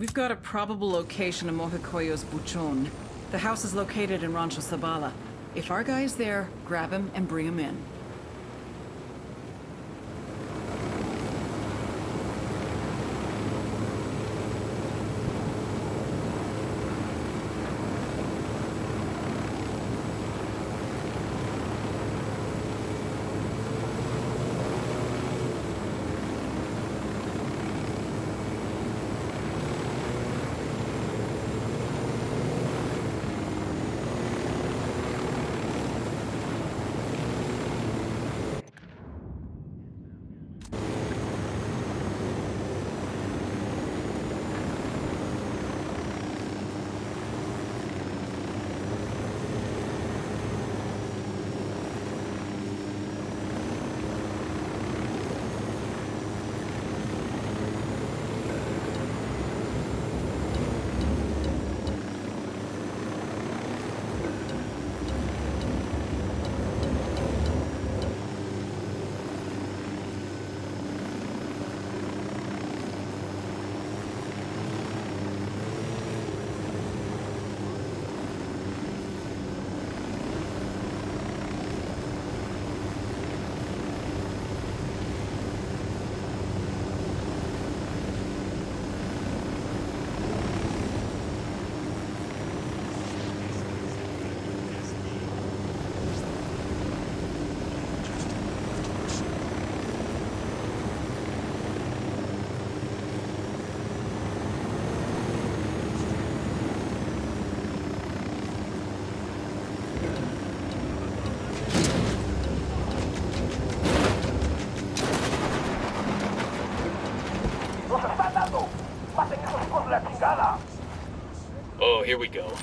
We've got a probable location of Mojocoyo's Buchon. The house is located in Rancho Zabala. If our guy is there, grab him and bring him in.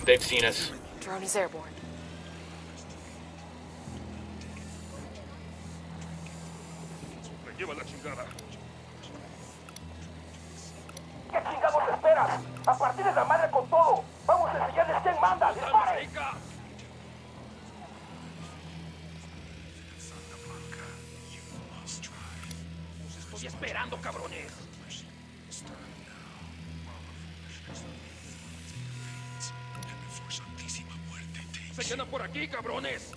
They've seen us. Drone is there. cabrones!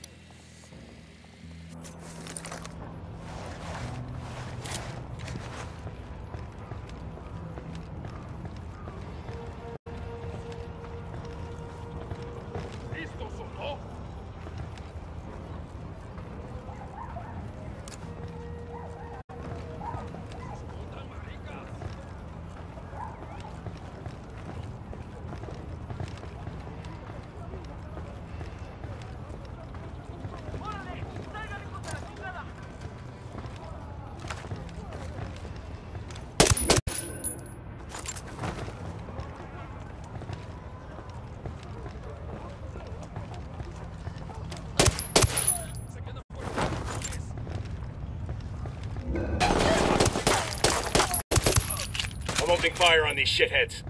fire on these shitheads.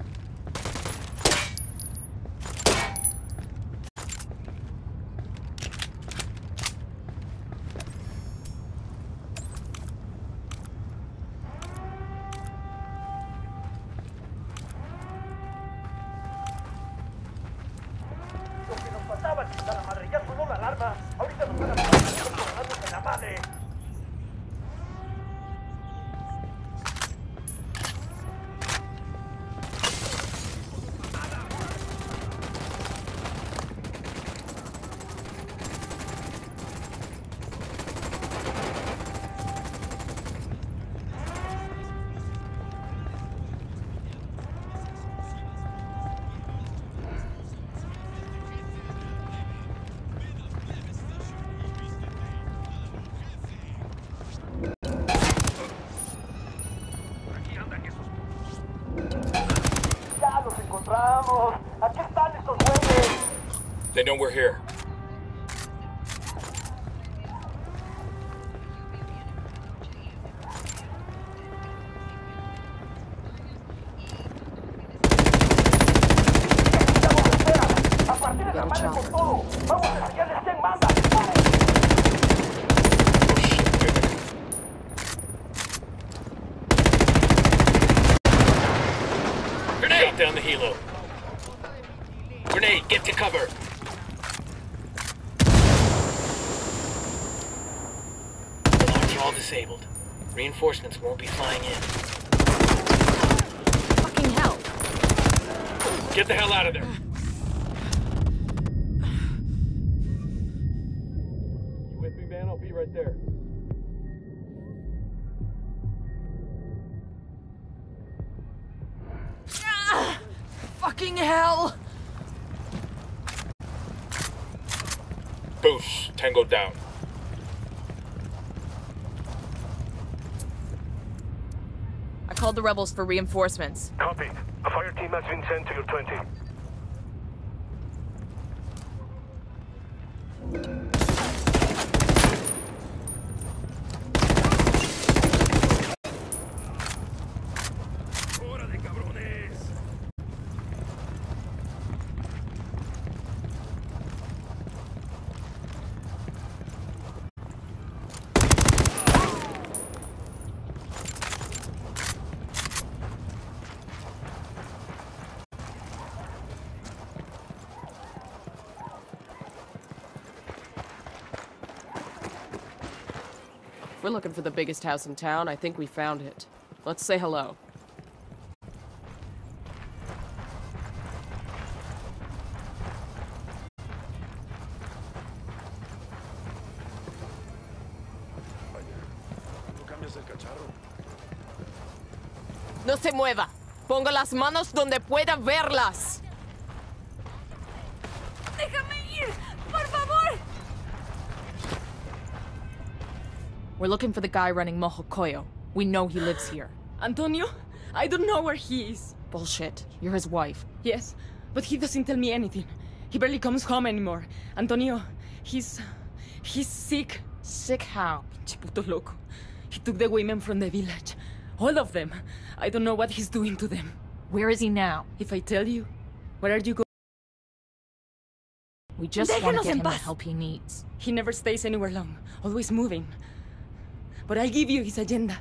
we're here. All disabled. Reinforcements won't be flying in. Fucking hell. Get the hell out of there. You with me, man? I'll be right there. Ah, fucking hell. Boosh, Tango down. Called the rebels for reinforcements. Copy. A fire team has been sent to your 20. ¡Órale, cabrones! If we're looking for the biggest house in town, I think we found it. Let's say hello. ¿No se mueva. Ponga las manos donde pueda verlas. We're looking for the guy running Mojocoyo. We know he lives here. Antonio, I don't know where he is. Bullshit. You're his wife. Yes, but he doesn't tell me anything. He barely comes home anymore. Antonio, he's. he's sick. Sick how? Pinche puto loco. He took the women from the village. All of them. I don't know what he's doing to them. Where is he now? If I tell you, where are you going? We just want to get him the help he needs. He never stays anywhere long, always moving. But I'll give you his agenda.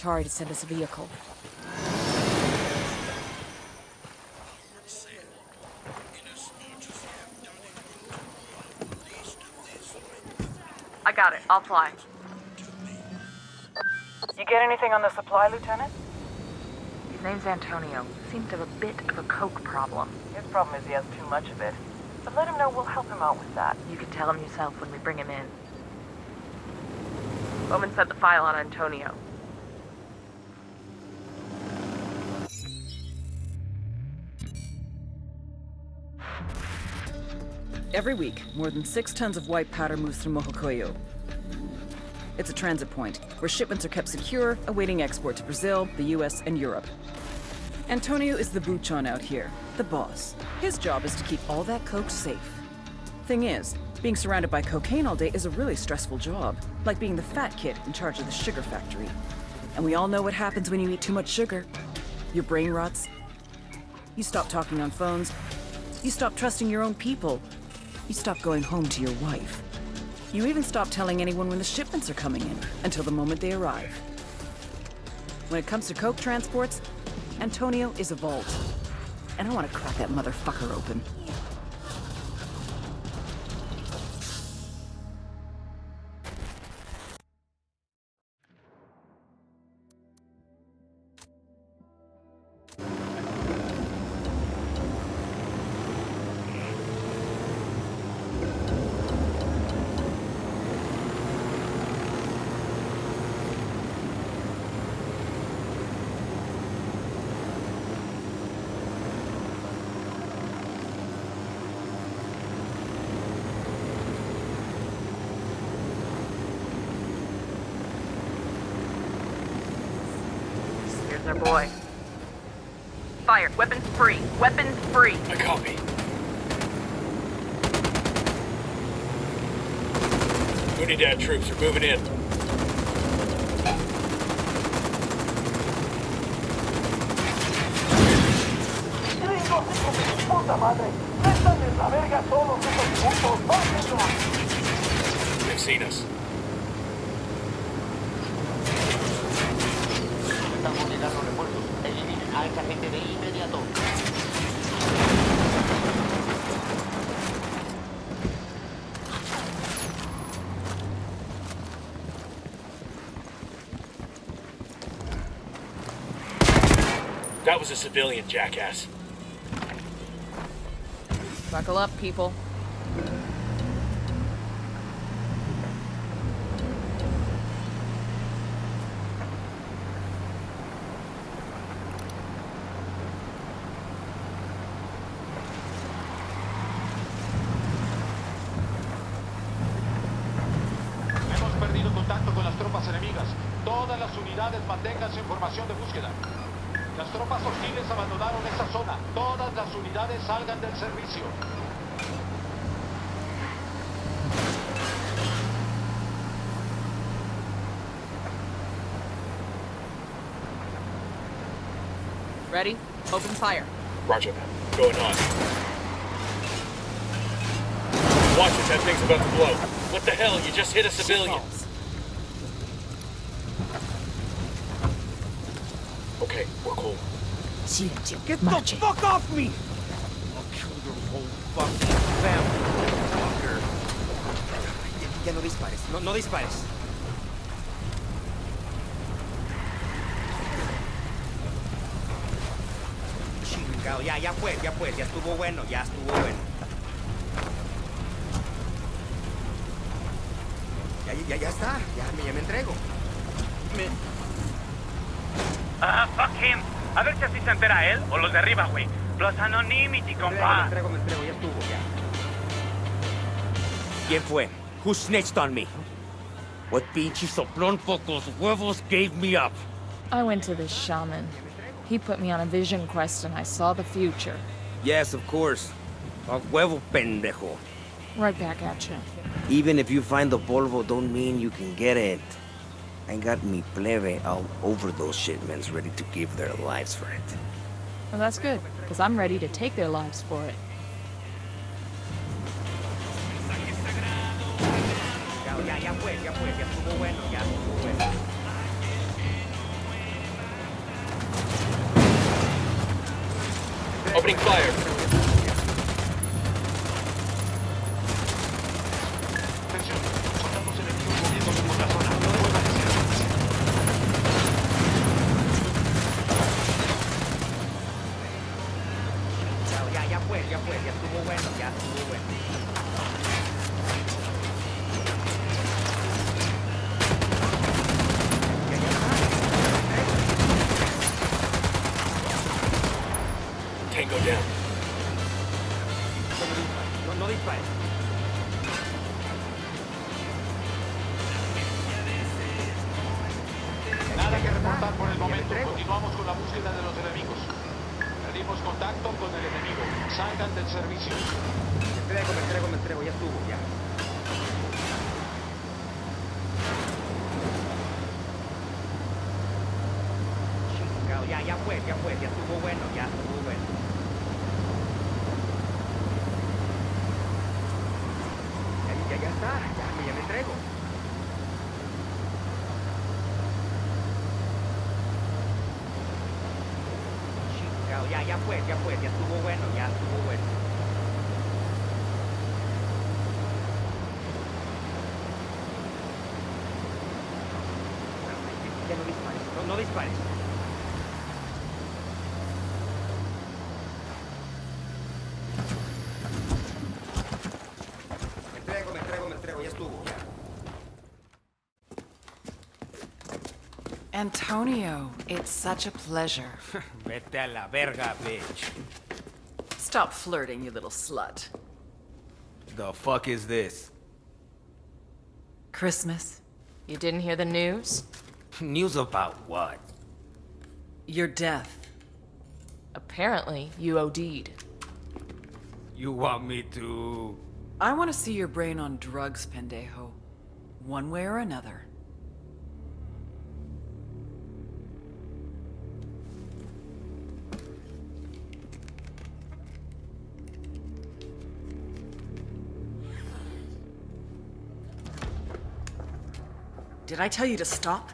Asked Pac Katari to send us a vehicle. I got it. I'll fly. You get anything on the supply, Lieutenant? His name's Antonio. Seems to have a bit of a coke problem. His problem is he has too much of it. But let him know we'll help him out with that. You can tell him yourself when we bring him in. Bowman sent the file on Antonio. Every week, more than six tons of white powder moves through Mojocoyo. It's a transit point where shipments are kept secure, awaiting export to Brazil, the US, and Europe. Antonio is the buchon out here, the boss. His job is to keep all that coke safe. Thing is, being surrounded by cocaine all day is a really stressful job, like being the fat kid in charge of the sugar factory. And we all know what happens when you eat too much sugar. Your brain rots. You stop talking on phones. You stop trusting your own people. You stop going home to your wife. You even stop telling anyone when the shipments are coming in until the moment they arrive. When it comes to coke transports, Antonio is a vault. And I want to crack that motherfucker open. Boy. Fire. Weapons free. Weapons free. I copy. Unidad troops are moving in. They've seen de was a civilian, jackass. Buckle up, people. Open fire. Roger that. Going on. Watch it, that thing's about to blow. What the hell? You just hit a civilian. Okay, we're cool. Silencio. Get Marche. the fuck off me! I'll kill your whole fucking family, fucker. Ya, ya no dispares, no, no dispares. Chingado, ya, fue, ya estuvo bueno, ya estuvo bueno. Ya, ya, ya está, ya, me, ya me entrego. Me, Ah, fuck him. A ver si así se entera él o los de arriba, güey. Los anonymity, entrego, me compa. entrego, me entrego, ya estuvo, ya. ¿Quién fue? Who snitched on me? What pinche soplón pocos huevos gave me up? I went to this shaman. He put me on a vision quest and I saw the future. Yes, of course. A huevo pendejo. Right back at you. Even if you find the polvo, don't mean you can get it. I got me plebe all over those shipments ready to give their lives for it. Well, that's good, because I'm ready to take their lives for it. Ya, ya fue, ya fue, ya estuvo bueno, ya Opening fire. Antonio, it's such a pleasure. Vete a la verga, bitch. Stop flirting, you little slut. The fuck is this? Christmas? You didn't hear the news? News about what? Your death. Apparently, you OD'd. You want me to... I want to see your brain on drugs, pendejo. One way or another. Did I tell you to stop?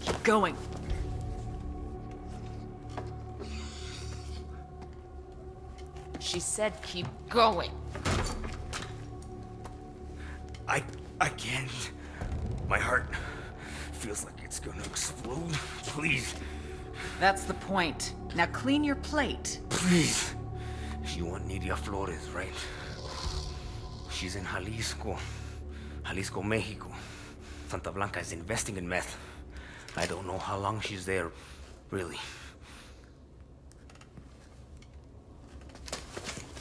Keep going. She said keep going. I... I can't. My heart feels like it's gonna explode. Please, That's the point. Now clean your plate. please. You want Nidia Flores, right? She's in Jalisco. Jalisco, Mexico. Santa Blanca is investing in meth. I don't know how long she's there, really.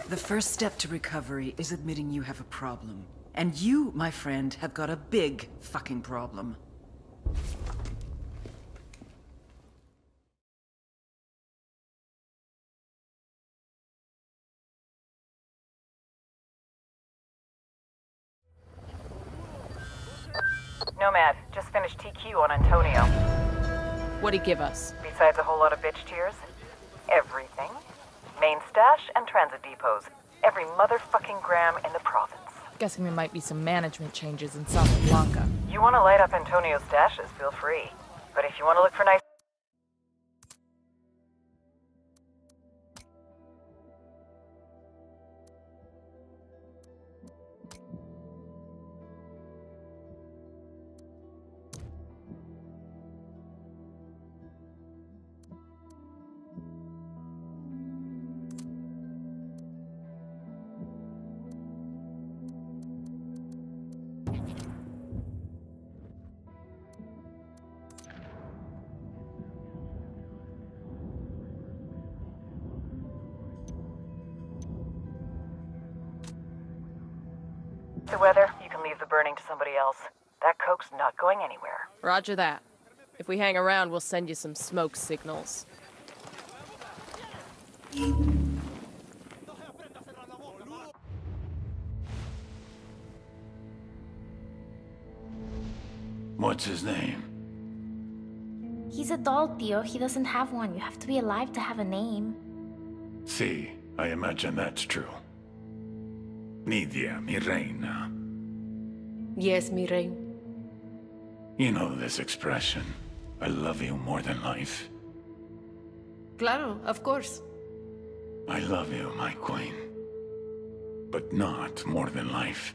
The first step to recovery is admitting you have a problem. And you, my friend, have got a big fucking problem. Nomad, just finished TQ on Antonio. What'd he give us? Besides a whole lot of bitch tears, everything. Main stash and transit depots. Every motherfucking gram in the province. Guessing there might be some management changes in Santa Blanca. You want to light up Antonio's stashes, feel free. But if you want to look for nice somebody else. That coke's not going anywhere. Roger that. If we hang around, we'll send you some smoke signals. What's his name? He's a doll, Theo. He doesn't have one. You have to be alive to have a name. See, I imagine that's true. Nidia, mi reina. Yes, mi rey. You know this expression. I love you more than life. Claro, of course. I love you, my queen. But not more than life.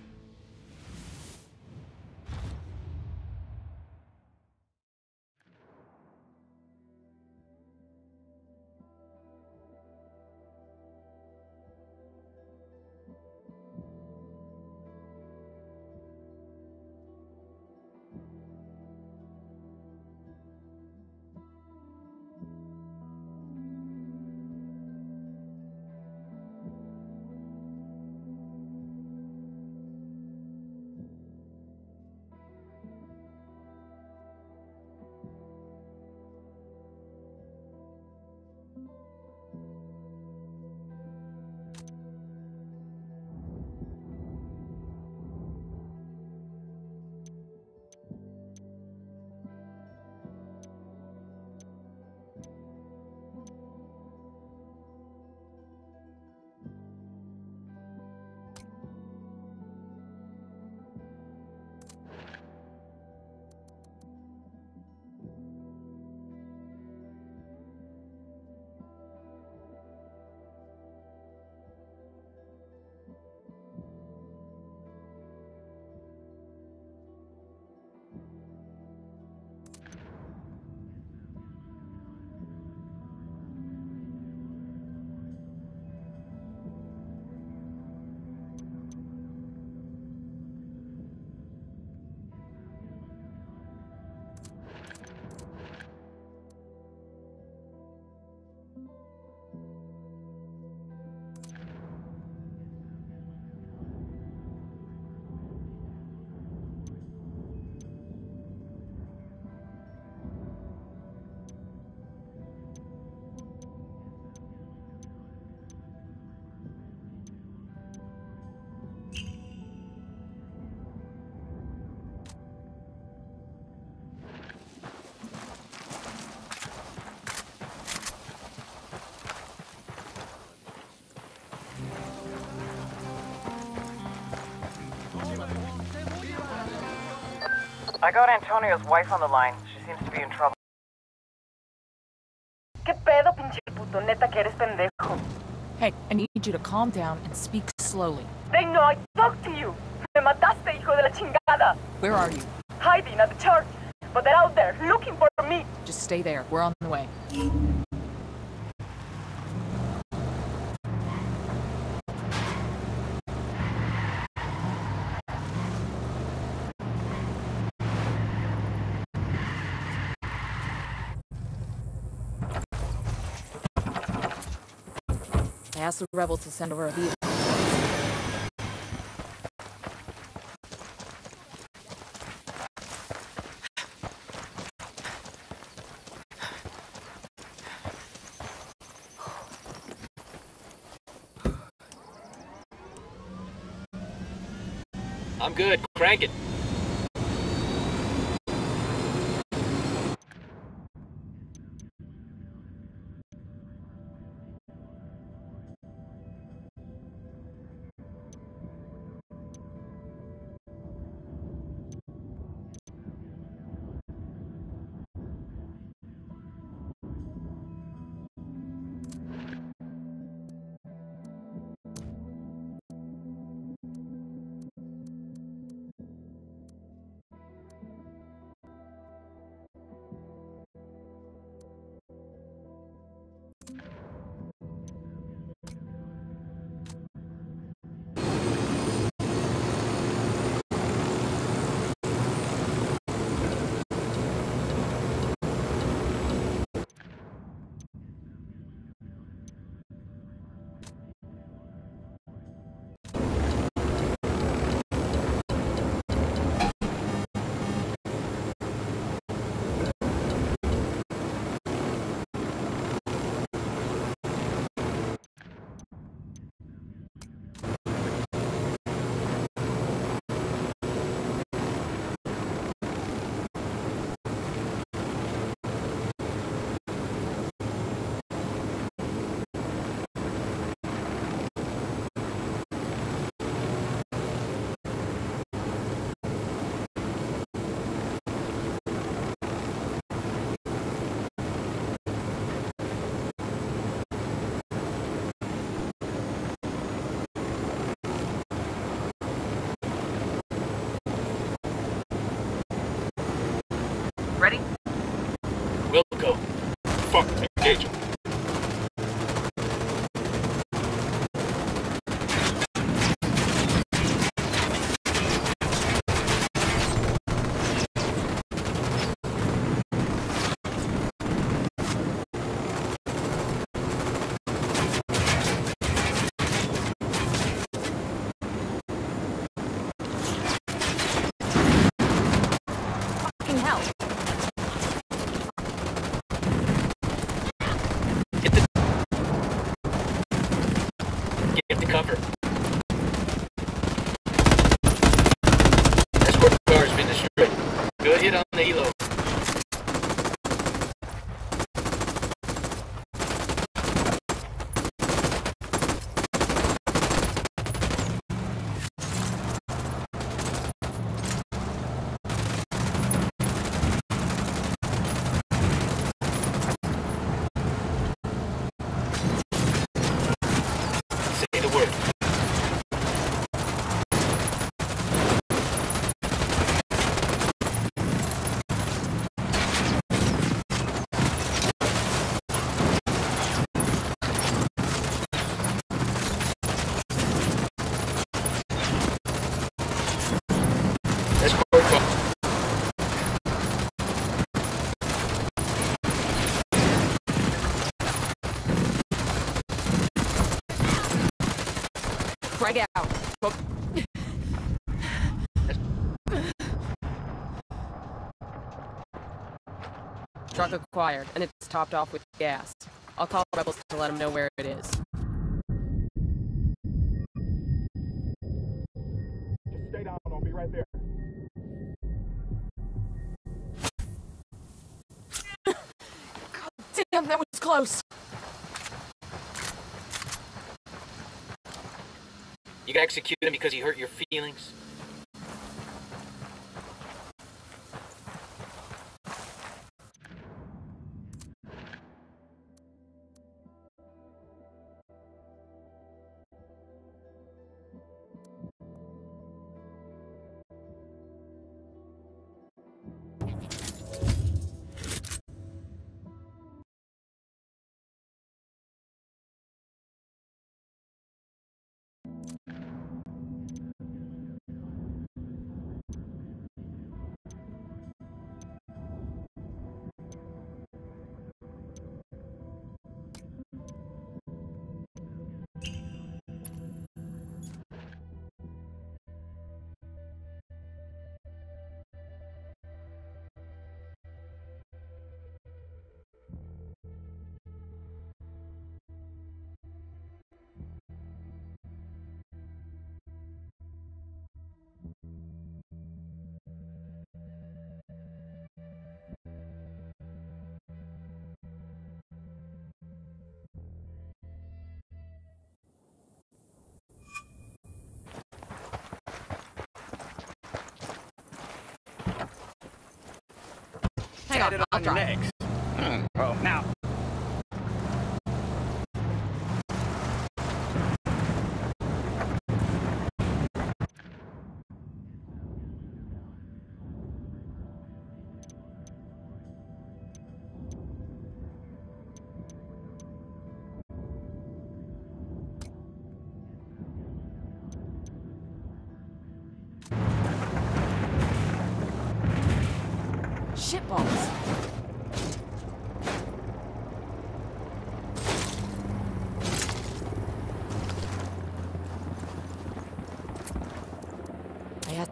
I got Antonio's wife on the line. She seems to be in trouble. ¿Qué pedo, pinche puto? Neta que eres pendejo. Hey, I need you to calm down and speak slowly. They know I talked to you. Me mataste, hijo de la chingada. Where are you? Hiding at the church. But they're out there looking for me. Just stay there. We're on the way. I asked the to send over a. I'm good. Crank it. Fuck, engage him. Fucking hell. Get the cover. Escort car has been destroyed. Good hit on the helo. Say the word. Escort car. Frag out. Truck acquired, and it's topped off with gas. I'll call rebels to let them know where it is. Just Stay down. I'll be right there. Damn, that was close. You gotta execute him because he hurt your feelings. Hang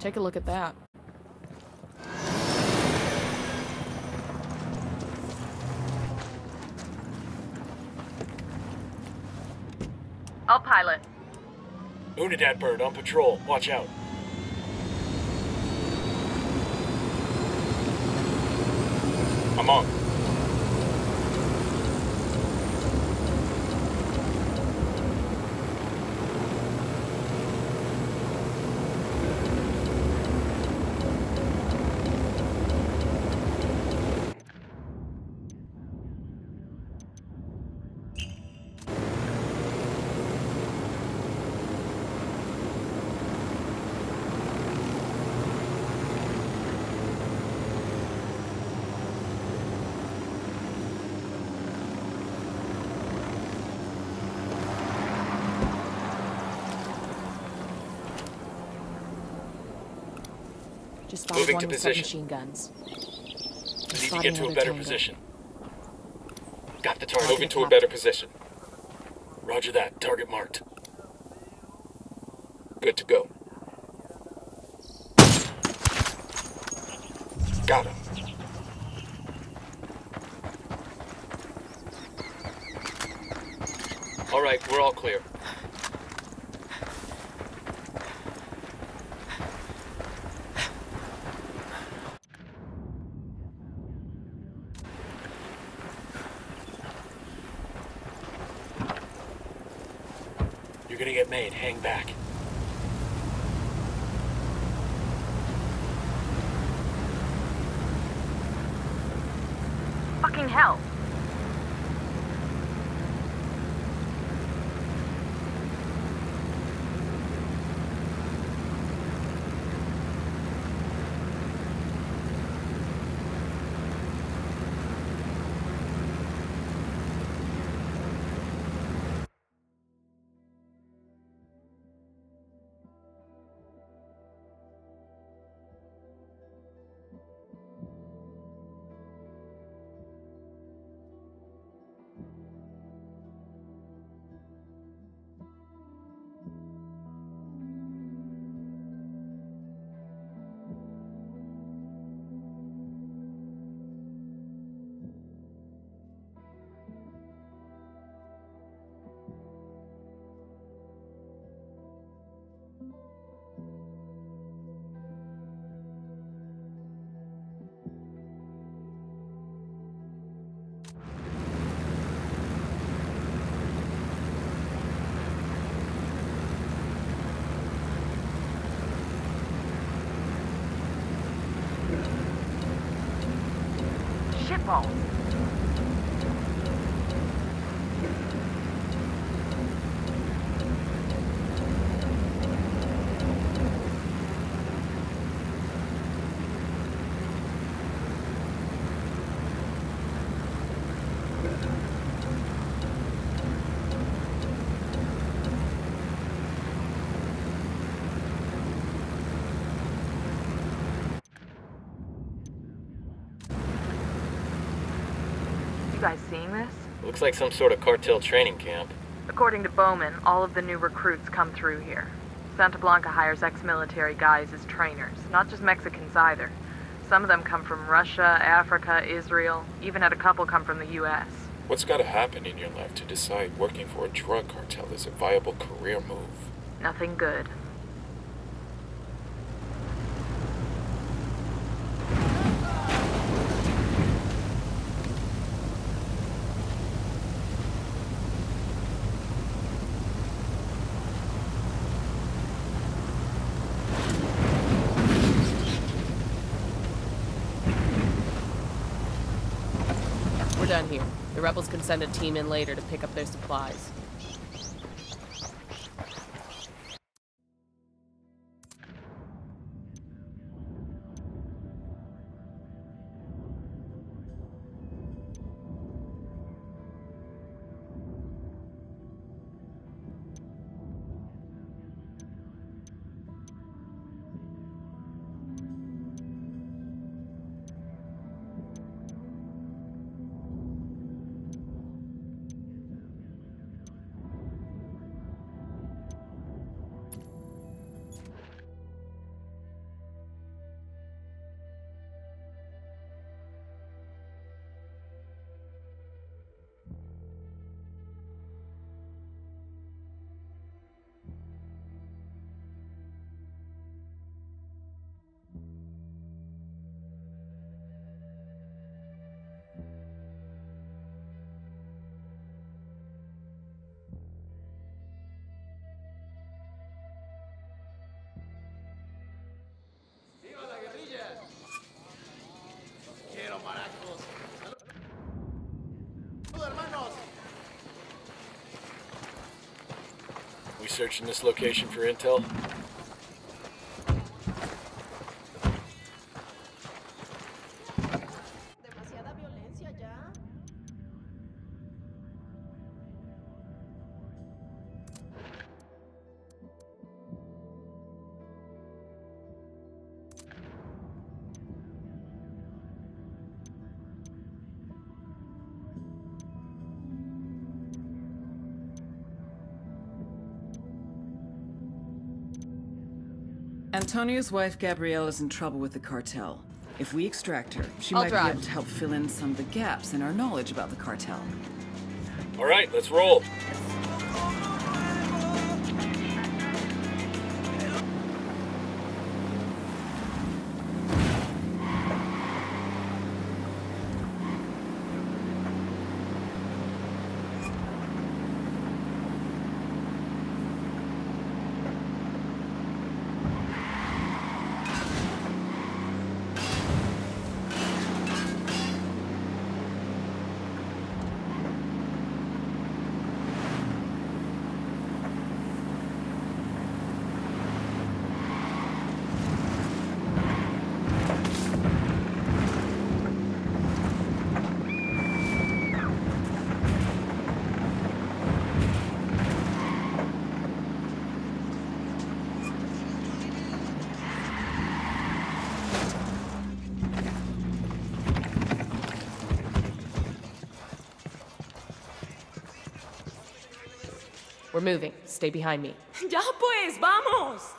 take a look at that. I'll pilot. Unidad bird on patrol. Watch out. I'm on. Just spotted Moving to position. submachine guns. I need to get to a better tango. position. Got the target. Moving to a better position. Roger that. Target marked. Good to go. 告。Looks like some sort of cartel training camp. According to Bowman, all of the new recruits come through here. Santa Blanca hires ex-military guys as trainers, not just Mexicans either. Some of them come from Russia, Africa, Israel, even had a couple come from the US. What's got to happen in your life to decide working for a drug cartel is a viable career move? Nothing good. Rebels can send a team in later to pick up their supplies. Searching this location for intel? Antonio's wife, Gabrielle, is in trouble with the cartel. If we extract her, she I'll might drive. be able to help fill in some of the gaps in our knowledge about the cartel. All right, let's roll. We're moving. Stay behind me. Ya pues, vamos.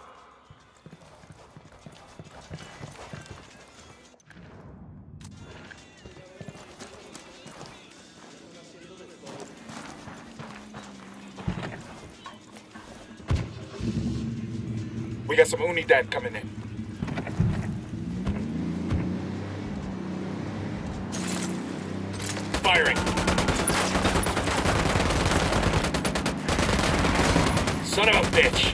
We got some Unidad coming in. Firing. Son of a bitch.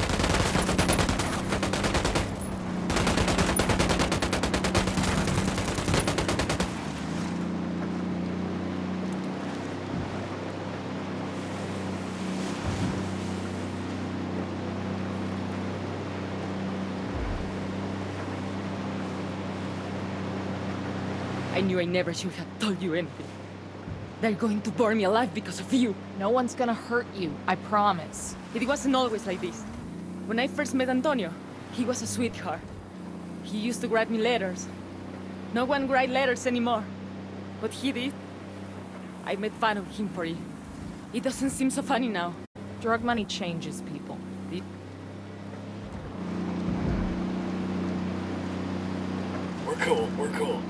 I knew I never should have told you anything. They're going to burn me alive because of you. No one's gonna hurt you, I promise. It wasn't always like this. When I first met Antonio, he was a sweetheart. He used to write me letters. No one write letters anymore. But he did. I made fun of him for it. It doesn't seem so funny now. Drug money changes people. The- We're cool, we're cool.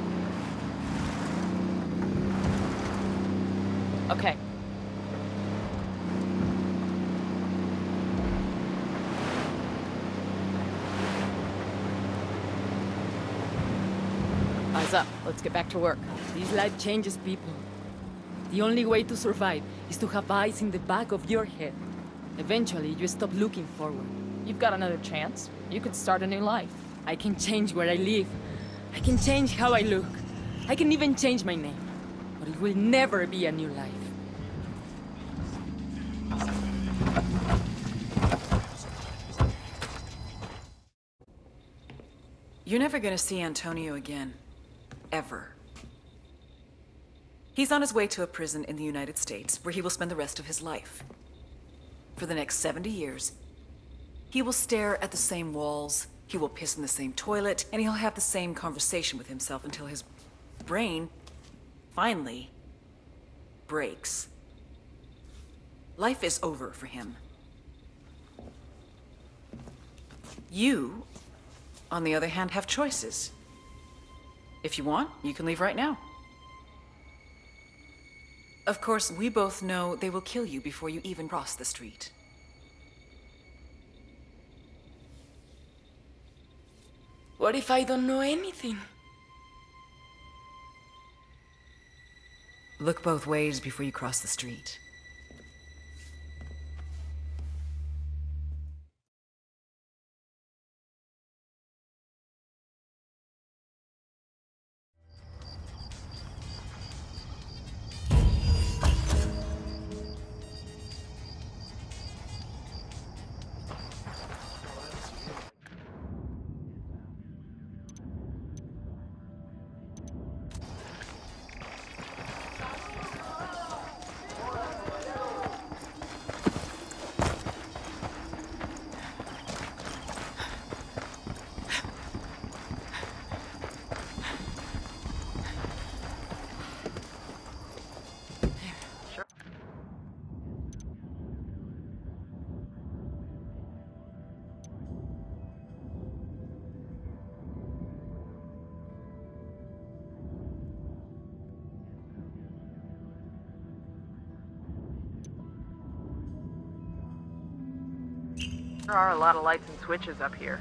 Let's get back to work. This life changes people. The only way to survive is to have eyes in the back of your head. Eventually, you stop looking forward. You've got another chance. You could start a new life. I can change where I live. I can change how I look. I can even change my name. But it will never be a new life. You're never gonna see Antonio again. Ever. He's on his way to a prison in the United States, where he will spend the rest of his life. For the next 70 years, he will stare at the same walls, he will piss in the same toilet, and he'll have the same conversation with himself until his brain finally breaks. Life is over for him. You, on the other hand, have choices. If you want, you can leave right now. Of course, we both know they will kill you before you even cross the street. What if I don't know anything? Look both ways before you cross the street. Are a lot of lights and switches up here.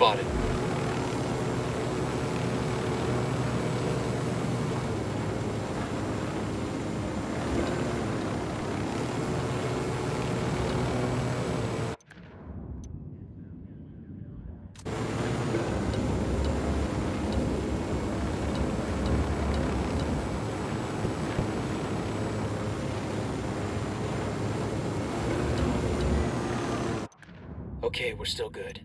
Spotted. Okay, we're still good.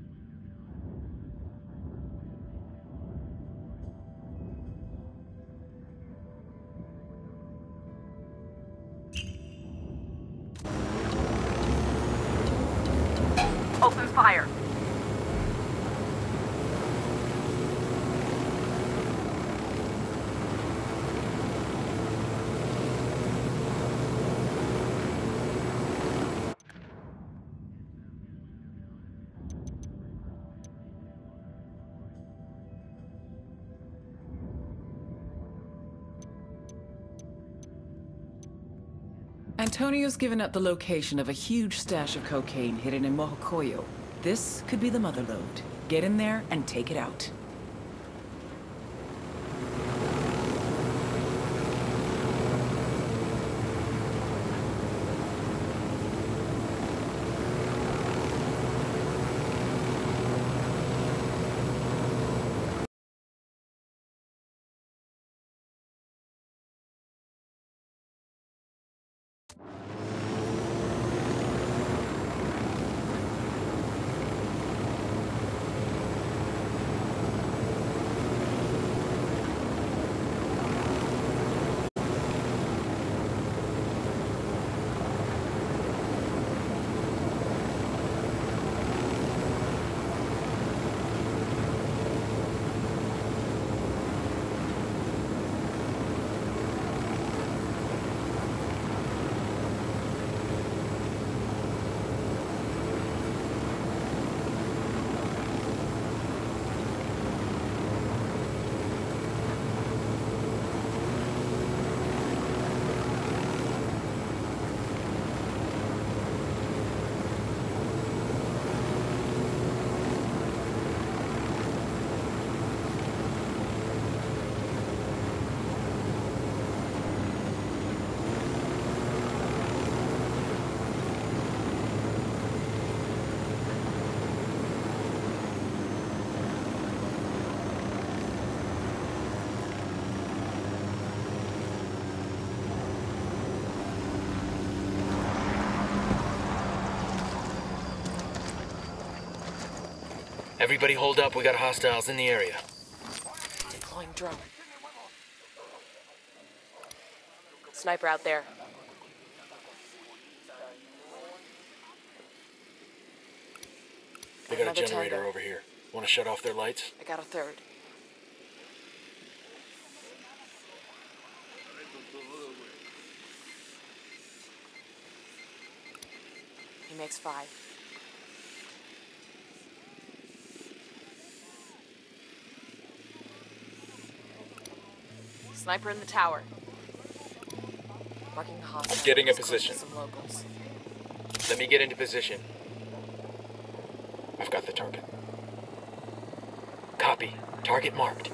Antonio's given up the location of a huge stash of cocaine hidden in Mojocoyo. This could be the mother lode. Get in there and take it out. Everybody hold up. We got hostiles in the area. Deploying drone. Sniper out there. They got a generator tango. over here. Want to shut off their lights? I got a third. He makes five. Sniper in the tower. Marking the hostile. getting a He's close to position. Some locals. Let me get into position. I've got the target. Copy. Target marked.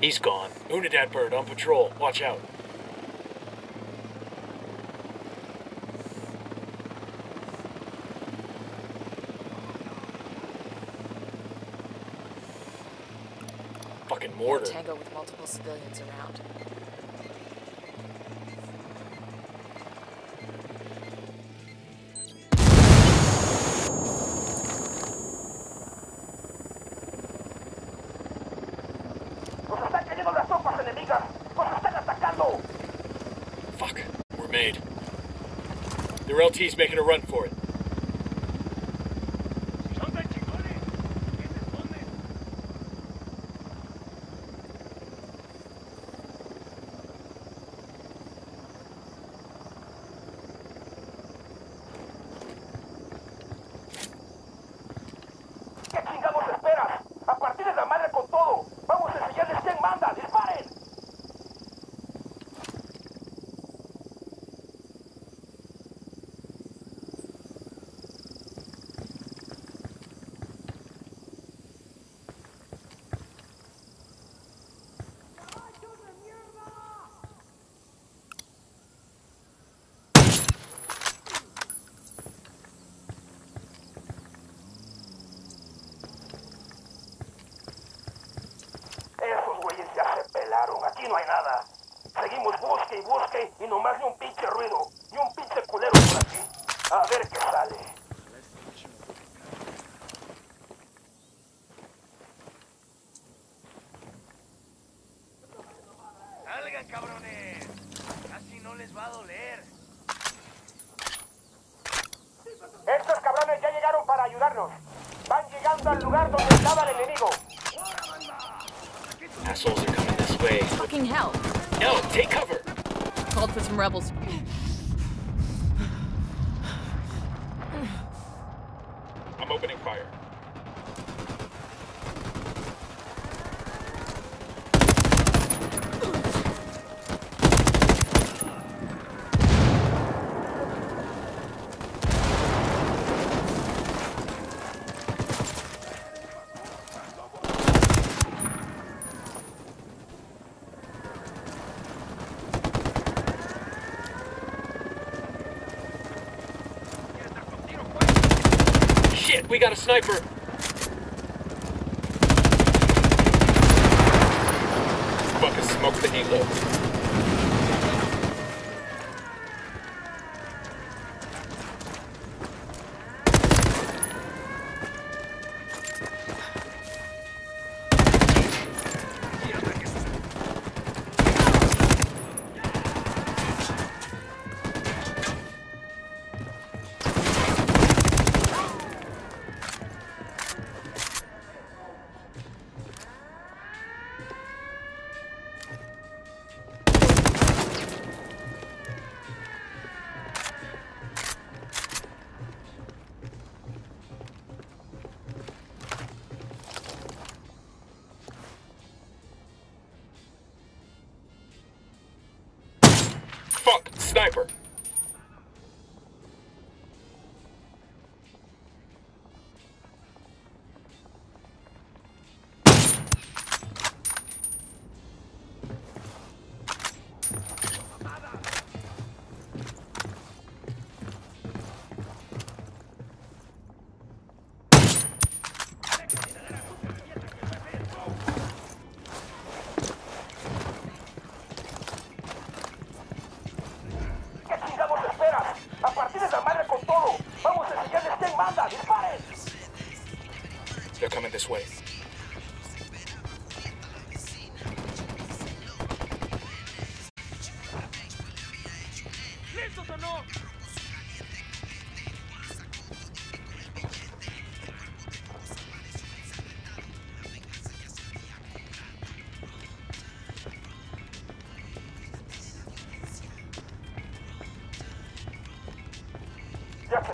He's gone. Unidad bird on patrol. Watch out. Fucking mortar. Tango with multiple civilians around. ¡Nos están cayendo las tropas enemigas! ¡Nos están atacando! Fuck. We're made. Their LT's making a run no hay nada. Seguimos busque y busque y nomás We got a sniper. Fucking smoke the helo.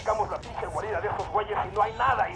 sacamos la pinche guarida de esos güeyes y no hay nada. Y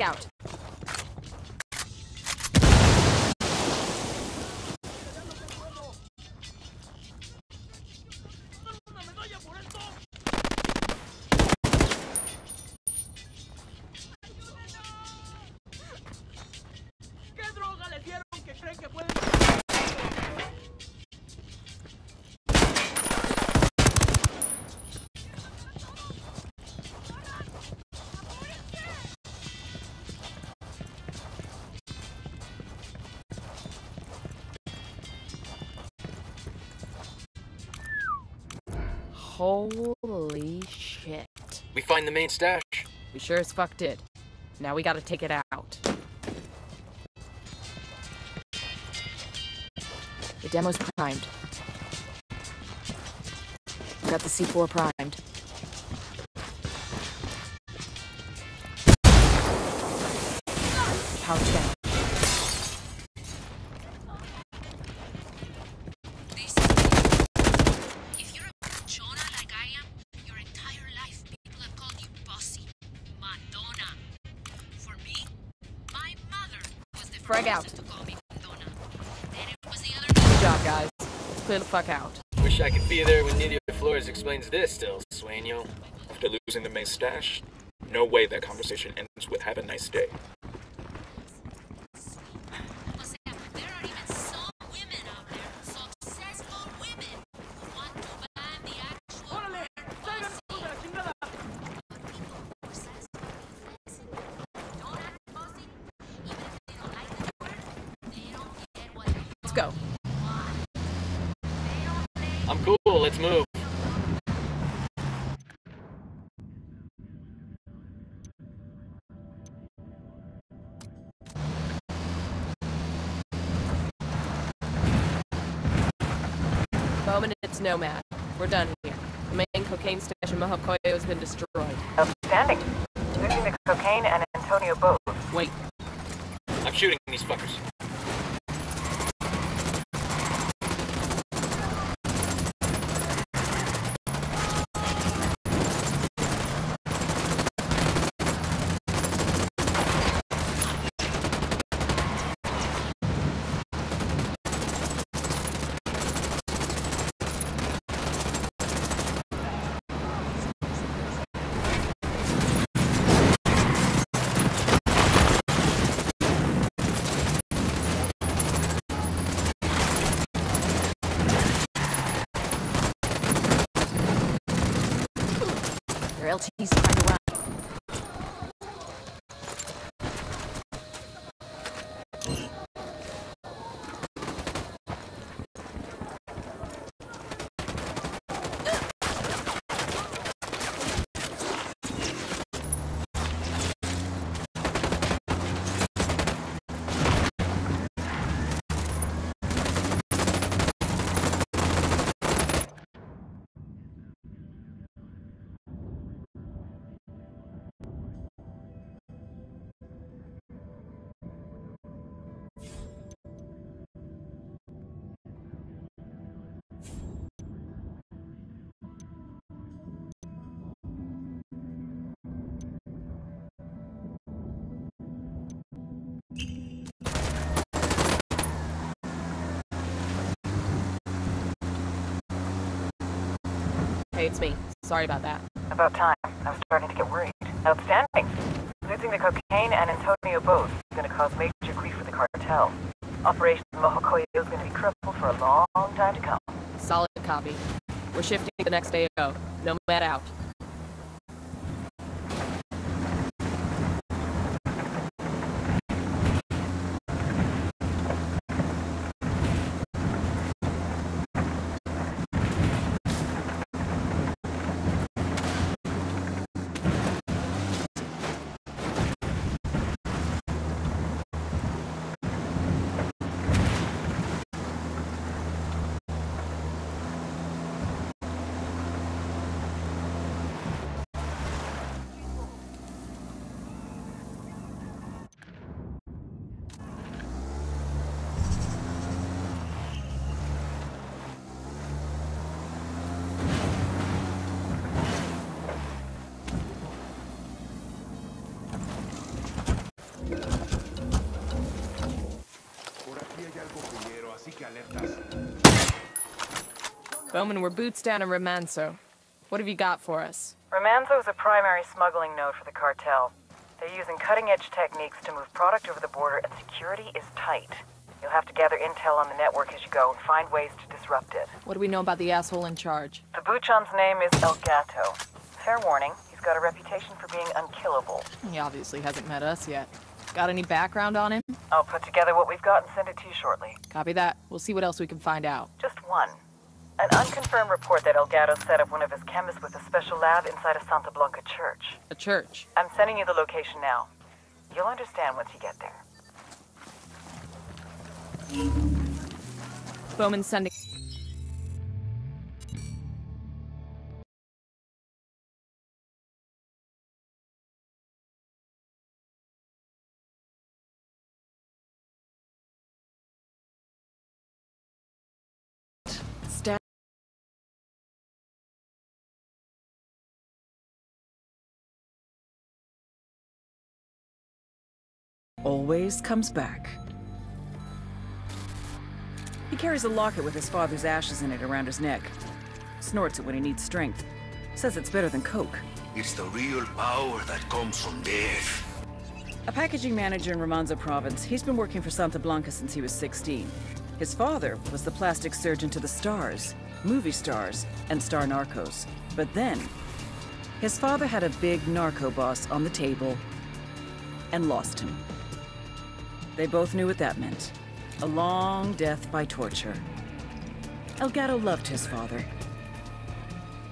out. Holy shit. We find the main stash. We sure as fuck did. Now we gotta take it out. The demo's primed. Got the C4 primed. Fuck out. Wish I could be there when Nidia Flores explains this still, Sueño. After losing the stash, no way that conversation ends with have a nice day. Nomad. We're done here. The main cocaine stash in Mojocoyo has been destroyed. Outstanding. Losing the cocaine and Antonio both. Wait. I'm shooting these fuckers. Your LT's trying to run. It's me. Sorry about that. About time. I was starting to get worried. Outstanding. Losing the cocaine and Antonio both is going to cause major grief for the cartel. Operation Mojocoyo is going to be crippled for a long time to come. Solid copy. We're shifting to the next AO. Nomad out. Bowman, we're boots down in Remanzo. What have you got for us? Remanzo is a primary smuggling node for the cartel. They're using cutting-edge techniques to move product over the border, and security is tight. You'll have to gather intel on the network as you go and find ways to disrupt it. What do we know about the asshole in charge? The Buchon's name is El Gato. Fair warning, he's got a reputation for being unkillable. He obviously hasn't met us yet. Got any background on him? I'll put together what we've got and send it to you shortly. Copy that. We'll see what else we can find out. Just one. An unconfirmed report that El Gato set up one of his chemists with a special lab inside a Santa Blanca church. A church? I'm sending you the location now. You'll understand once you get there. Bowman sending. Always comes back. He carries a locket with his father's ashes in it around his neck. Snorts it when he needs strength. Says it's better than Coke. It's the real power that comes from death. A packaging manager in Remanzo province, he's been working for Santa Blanca since he was 16. His father was the plastic surgeon to the stars, movie stars, and star narcos. But then, his father had a big narco boss on the table and lost him. They both knew what that meant. A long death by torture. El Gato loved his father.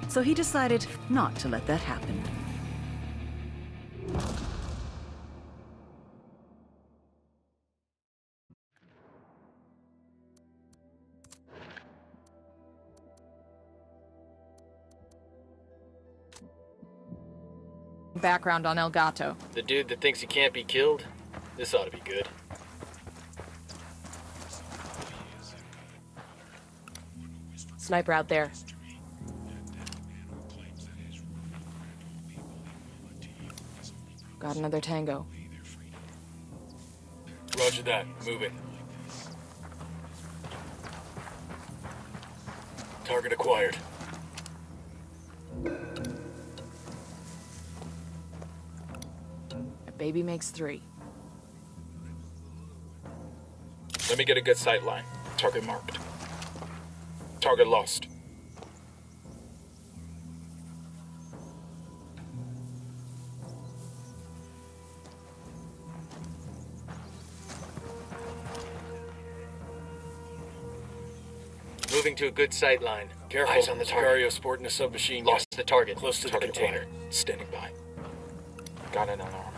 So he decided not to let that happen. Background on El Gato. The dude that thinks he can't be killed? This ought to be good. Sniper out there. Got another tango. Roger that. Moving. Target acquired. A baby makes three. Let me get a good sight line. Target marked. Target lost. Moving to a good sight line. Careful. Eyes on the target. Sicario sporting a submachine Lost the target. Close to Target the container. acquired. Standing by. Got it an alarm.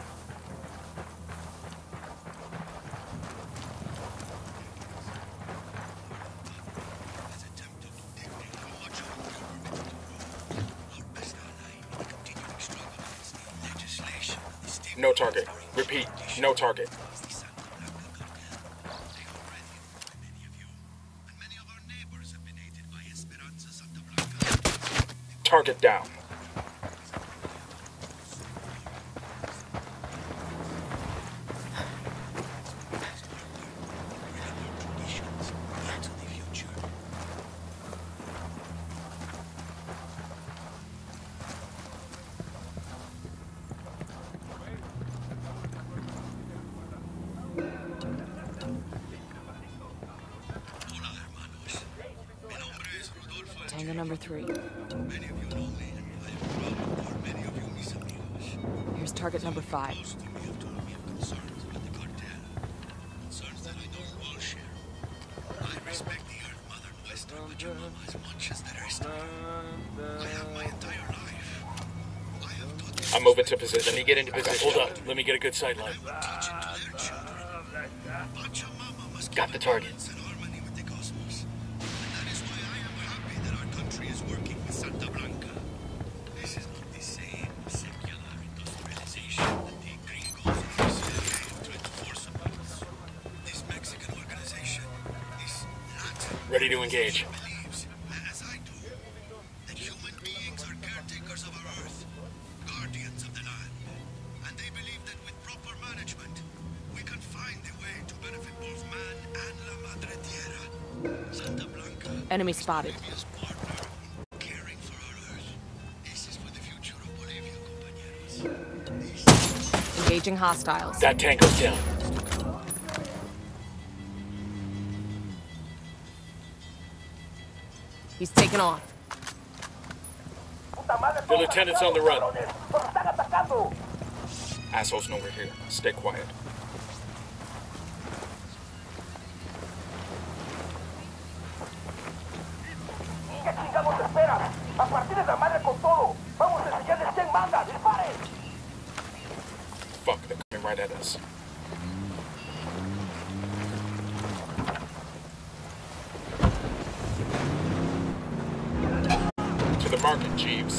No target. Repeat, no target. Target down. Hold up. Let me get a good sight line. Got the target. Ready to engage. Enemy spotted. Engaging hostiles. That tango's down. He's taken off. The lieutenant's on the run. Assholes know we're here. Stay quiet. alongside us. To the market, Jeeves.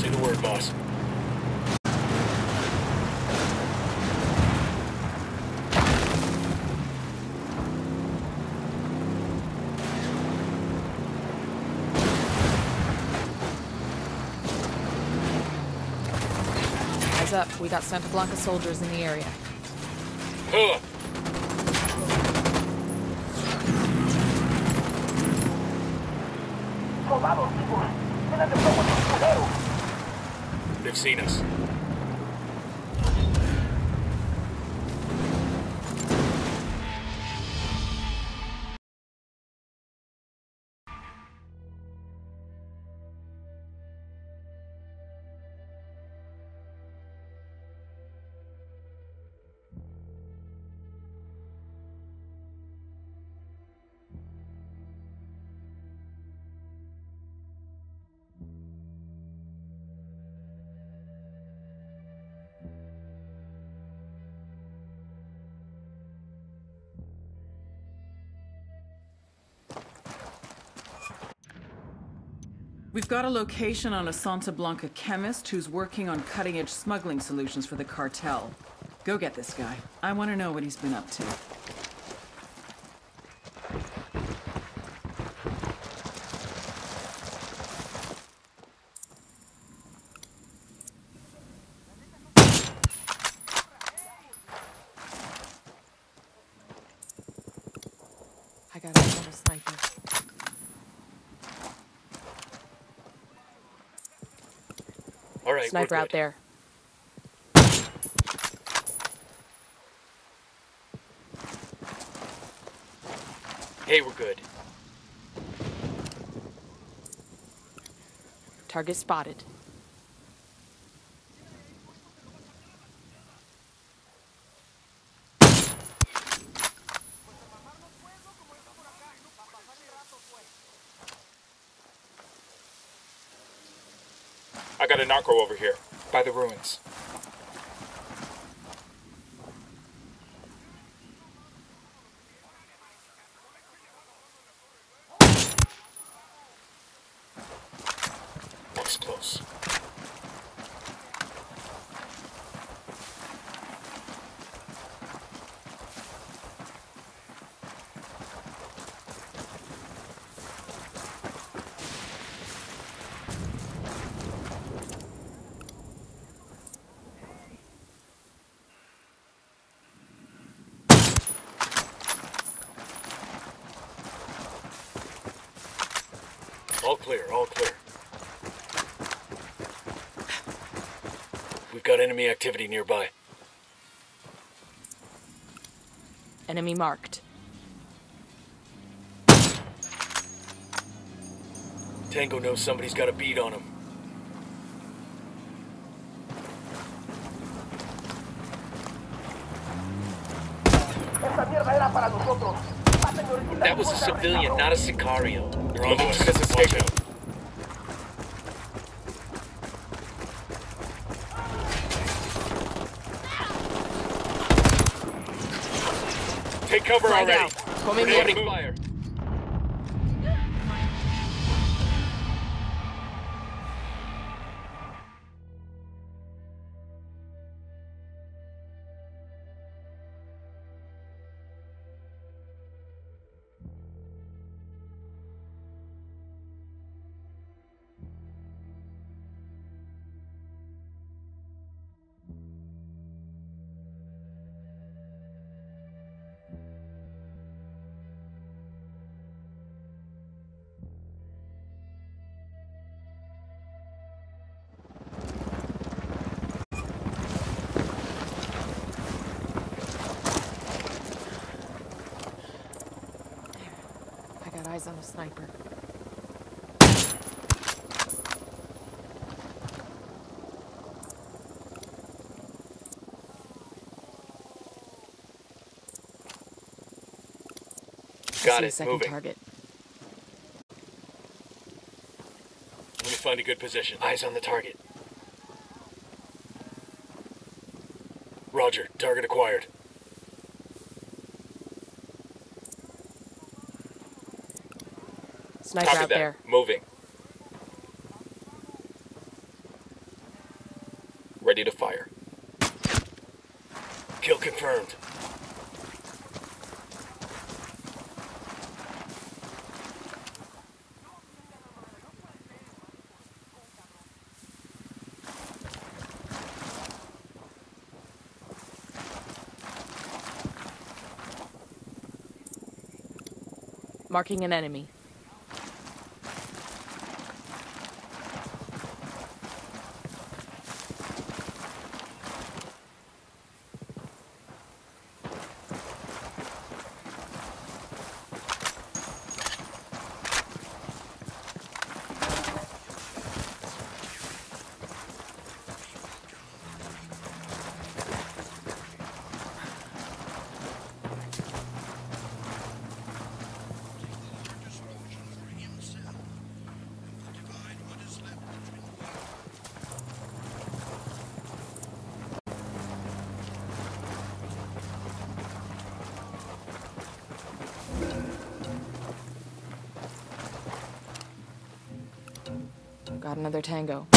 Say the word, boss. Eyes up. We got Santa Blanca soldiers in the area. Got a location on a Santa Blanca chemist who's working on cutting-edge smuggling solutions for the cartel. Go get this guy. I want to know what he's been up to. I got another sniper. All right, Sniper out there. Hey, we're good. Target spotted. Narco over here, by the ruins. Looks close. All clear, all clear. We've got enemy activity nearby. Enemy marked. Tango knows somebody's got a bead on him. Esta mierda era para nosotros. Mátenlo ahorita. That was a civilian, not a sicario. They're on the us. Watch out. Cover already. out. Coming in. Eyes on a sniper. Got see it, second moving. target. Let me find a good position. Eyes on the target. Roger. Target acquired. Sniper Copy out that. there. Moving. Ready to fire. Kill confirmed. Marking an enemy. Another tango.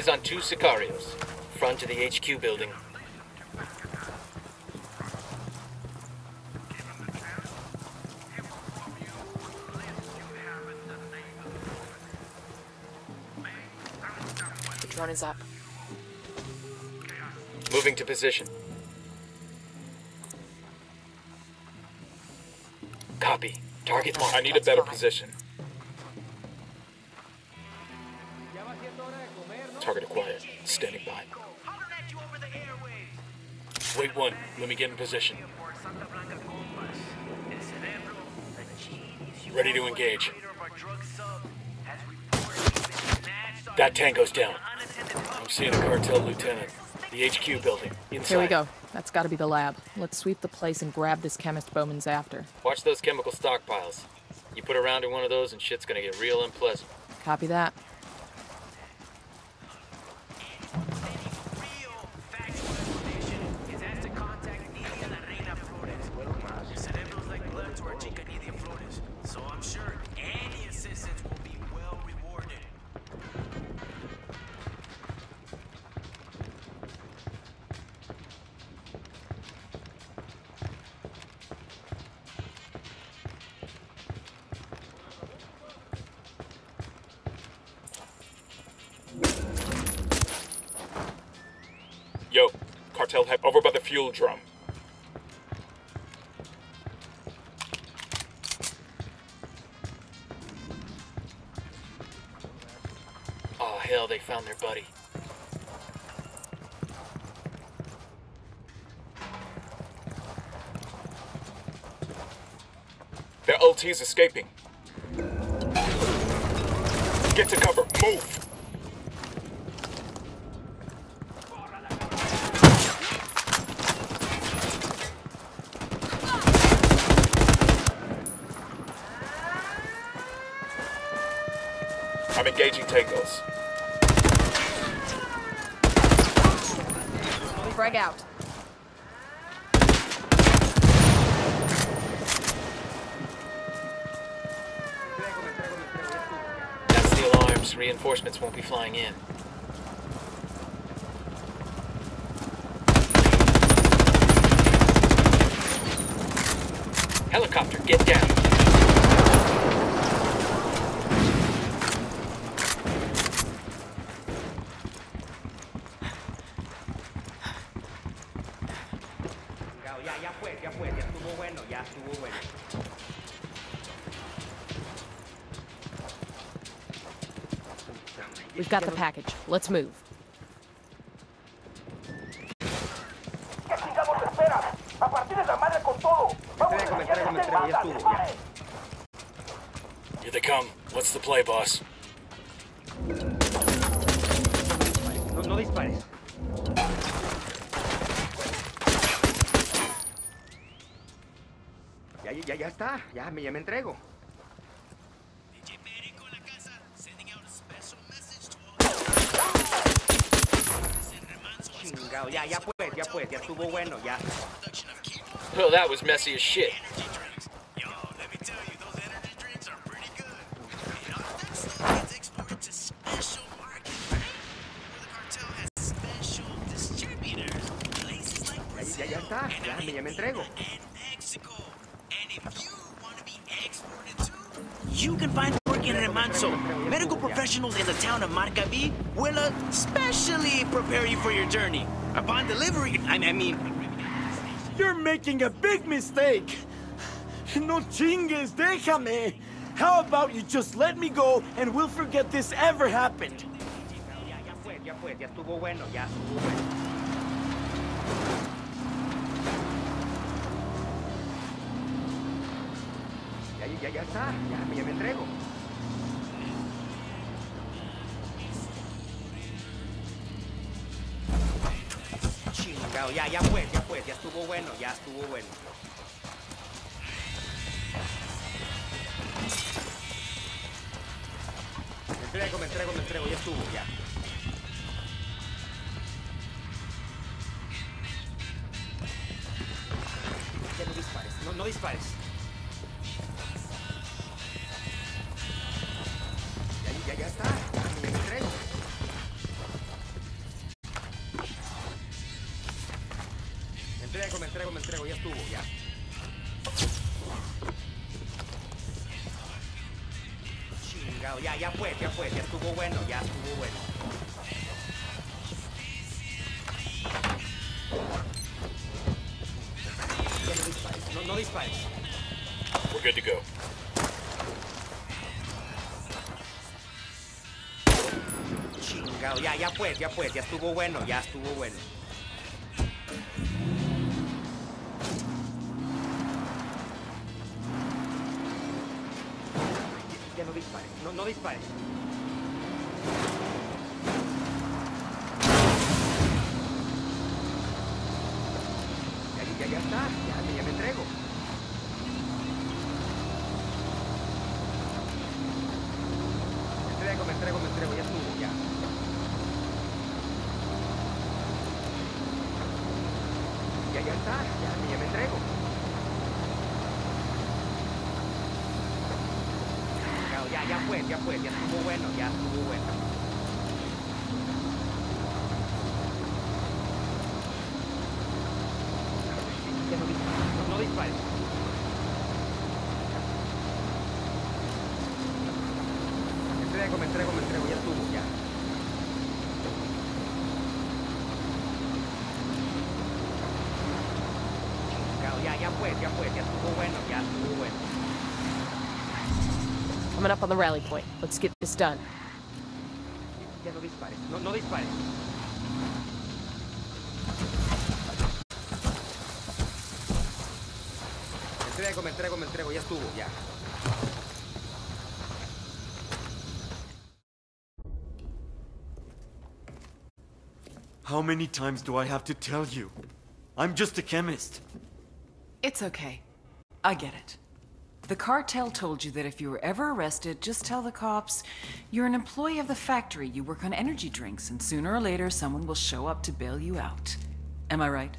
Eyes on two Sicarios. Front of the HQ building. The drone is up. Moving to position. Copy. Target marked. I need a better position. Wait one. Let me get in position. Ready to engage. That tango's down. I'm seeing a cartel lieutenant. The HQ building. Inside. Here we go. That's gotta be the lab. Let's sweep the place and grab this chemist Bowman's after. Watch those chemical stockpiles. You put a round in one of those and shit's gonna get real unpleasant. Copy that. Over by the fuel drum. Oh, hell, they found their buddy. Their LT's escaping. Get to cover. Move. I'm engaging tangos. Frag out. That's the alarms. Reinforcements won't be flying in. Helicopter, get down. Ya, ya fue, ya fue, ya estuvo bueno, ya estuvo bueno. We've got the package. Let's move. ¿Qué chingados esperas? A partir de la madre con todo. Vamos a entrego, me entrego, ya estuvo, ya. Here they come. What's the play, boss? No, no dispares. Ya, ya, ya está. Ya me, ya me entrego. Ya, ya pues, ya pues, ya estuvo bueno, ya. Well, that was messy as shit. Ya, ya, ya está. Ya me, ya me entrego. You can find work in Remanzo. Medical professionals in the town of Marcaví will uh, specially prepare you for your journey. Upon delivery, I, I mean, You're making a big mistake. No chingues, déjame. How about you just let me go and we'll forget this ever happened? Ya, ya está. Ya, ya me entrego. Chingado, ya, ya pues, ya pues, ya estuvo bueno, ya estuvo bueno. Entrego, me entrego, me entrego, ya estuvo, ya. No dispares, no, dispares. We're good to go. Chingado, ya, ya pues, ya pues, ya estuvo bueno, ya estuvo bueno. Ya, ya no dispares, no, no dispares. Ya, ya, ya está, ya, ya me entrego. Me entrego, me entrego, me entrego, ya estuvo, ya. Ya, ya ya, me entrego. Ya, ya pues, ya pues, ya estuvo bueno, ya estuvo bueno. Coming up on the rally point. Let's get this done. Ya no dispares, no, no dispares. Me entrego, me entrego, me entrego, ya estuvo, ya. How many times do I have to tell you? I'm just a chemist. It's okay. I get it. The cartel told you that if you were ever arrested, just tell the cops you're an employee of the factory, you work on energy drinks, and sooner or later someone will show up to bail you out. Am I right?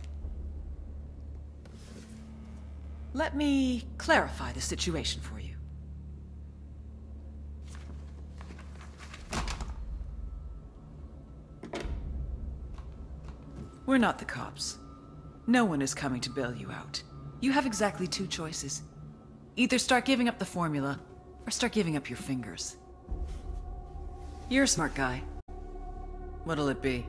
Let me clarify the situation for you. We're not the cops. No one is coming to bail you out. You have exactly two choices. Either start giving up the formula, or start giving up your fingers. You're a smart guy. What'll it be?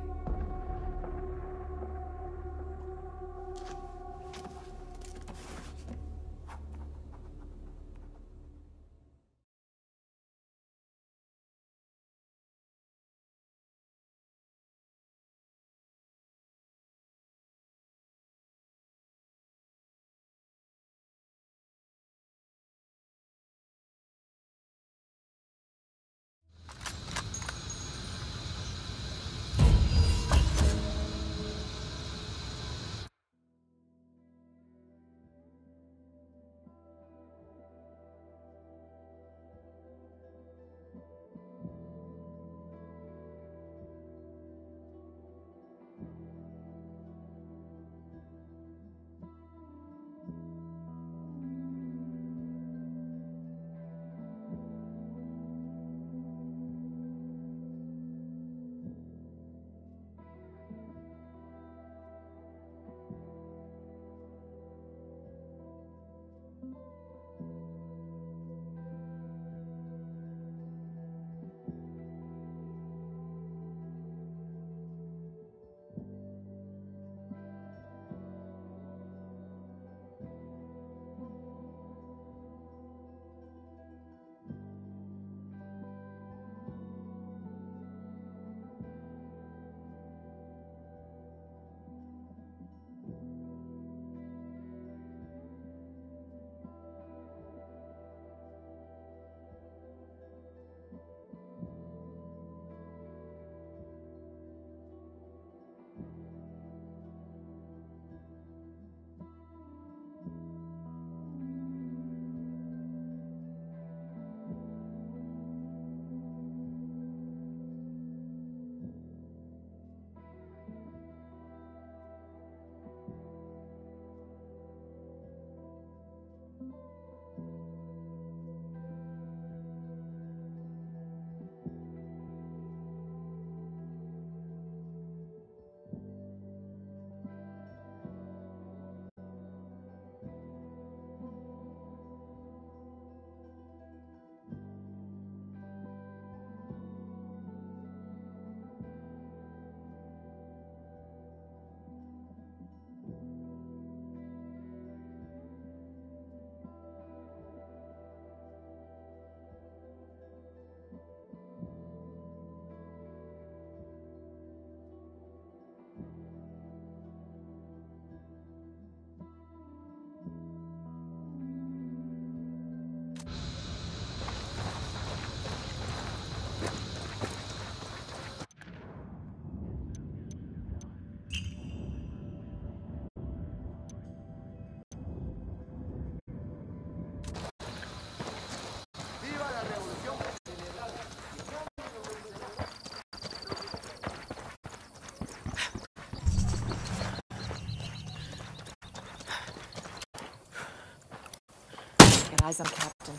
Eyes on Captain.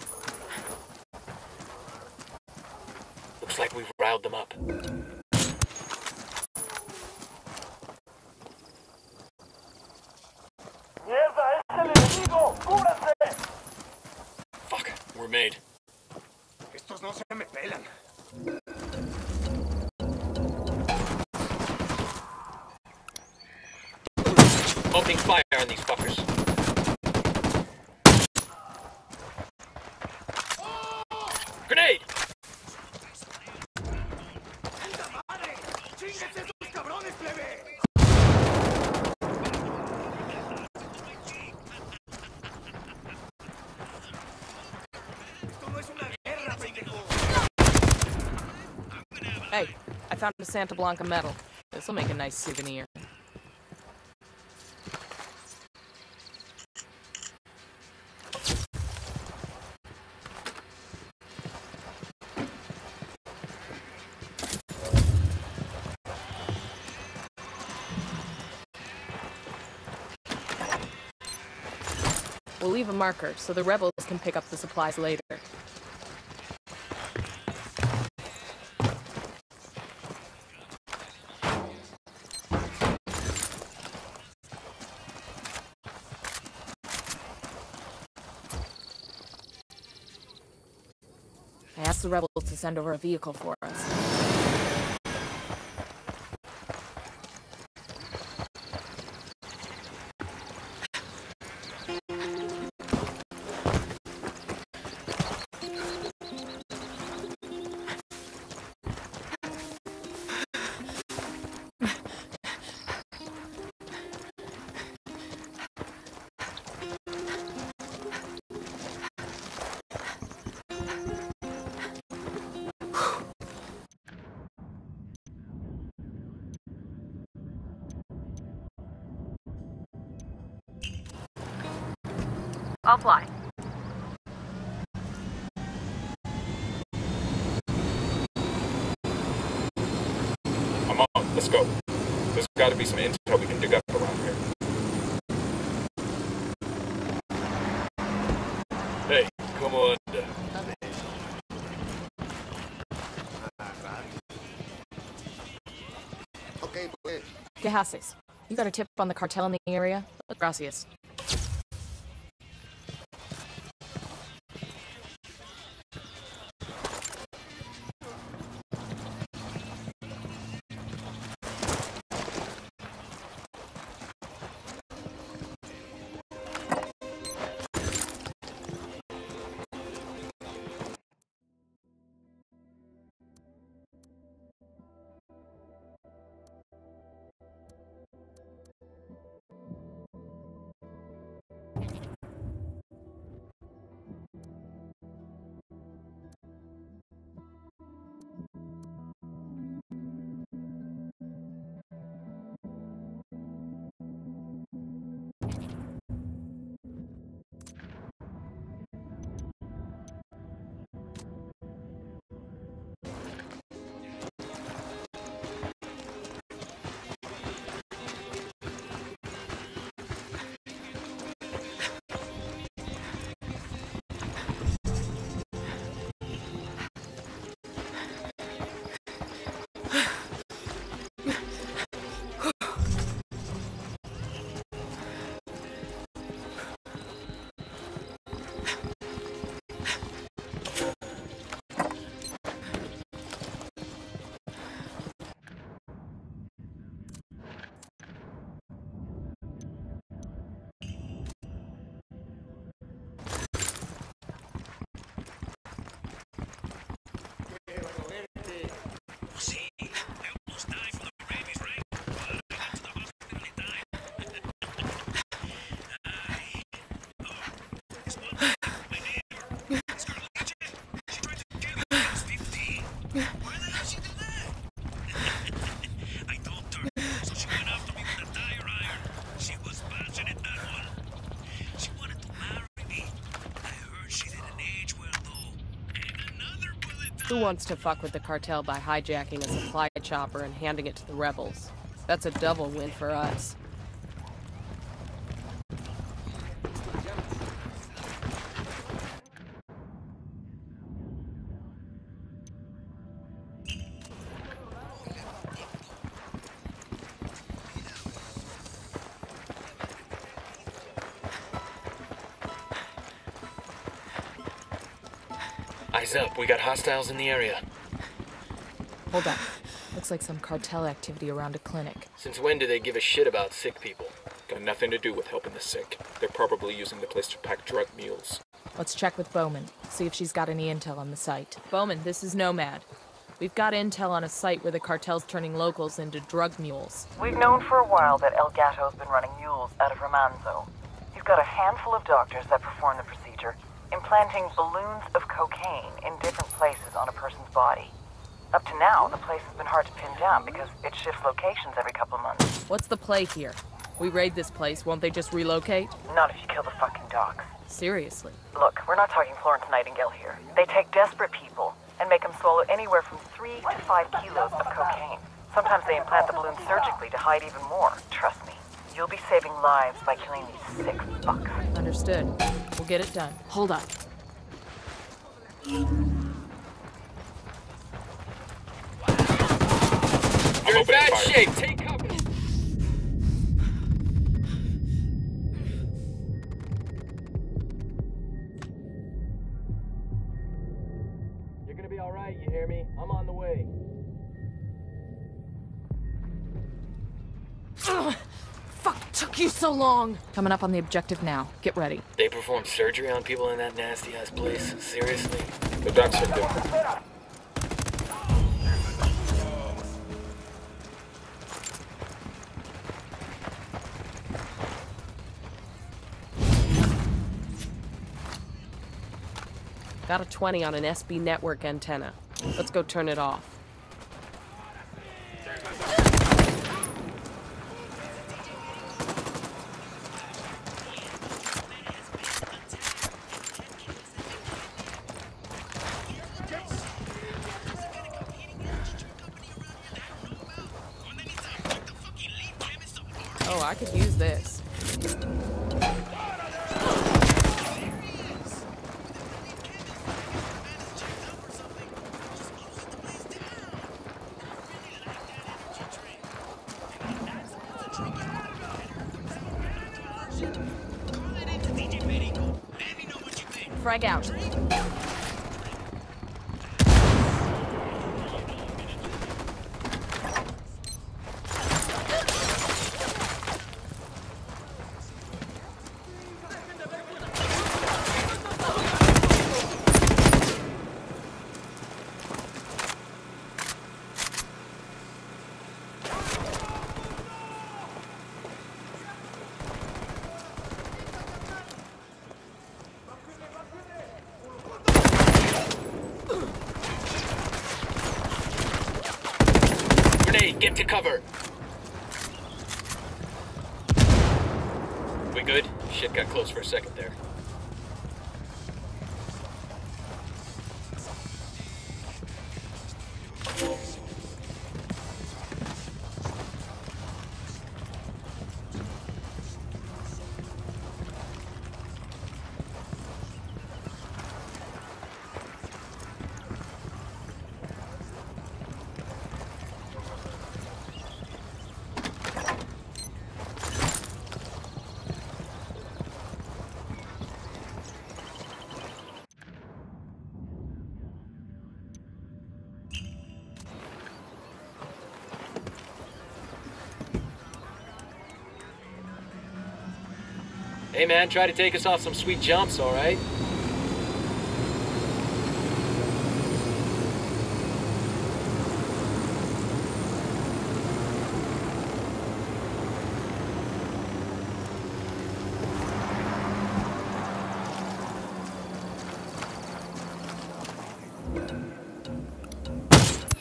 Looks like we've riled them up. ¡Mierda! ¡Es el enemigo! ¡Cúbranse! Fuck, we're made. Estos no se me pelan. Opening fire on these fuckers. Grenade! Hey, I found a Santa Blanca medal. This'll make a nice souvenir. We'll leave a marker so the rebels can pick up the supplies later. I asked the rebels to send over a vehicle for Gehasis, you got a tip on the cartel in the area? Gracias. Wants to fuck with the cartel by hijacking a supply chopper and handing it to the rebels? That's a double win for us. Eyes up, we got hostiles in the area. Hold up. Looks like some cartel activity around a clinic. Since when do they give a shit about sick people? Got nothing to do with helping the sick. They're probably using the place to pack drug mules. Let's check with Bowman, see if she's got any intel on the site. Bowman, this is Nomad. We've got intel on a site where the cartel's turning locals into drug mules. We've known for a while that El Gato's been running mules out of Remanzo. He's got a handful of doctors that perform the procedure, implanting balloons of cocaine in different places on a person's body. Up to now, the place has been hard to pin down because it shifts locations every couple of months. What's the play here? We raid this place, won't they just relocate? Not if you kill the fucking docs. Seriously. Look, we're not talking Florence Nightingale here. They take desperate people and make them swallow anywhere from three to five kilos of cocaine. Sometimes they implant the balloon surgically to hide even more. Trust me. You'll be saving lives by killing these sick fucks. Understood. We'll get it done. Hold up. You're in bad shape. Take cover. You're gonna be all right. You hear me? I'm on the way. Ugh, fuck, took you so long. Coming up on the objective now. Get ready. They perform surgery on people in that nasty ass place. Seriously? The docs are good. Got a 20 on an SB network antenna. Let's go turn it off. Out. Hey man, try to take us off some sweet jumps, alright?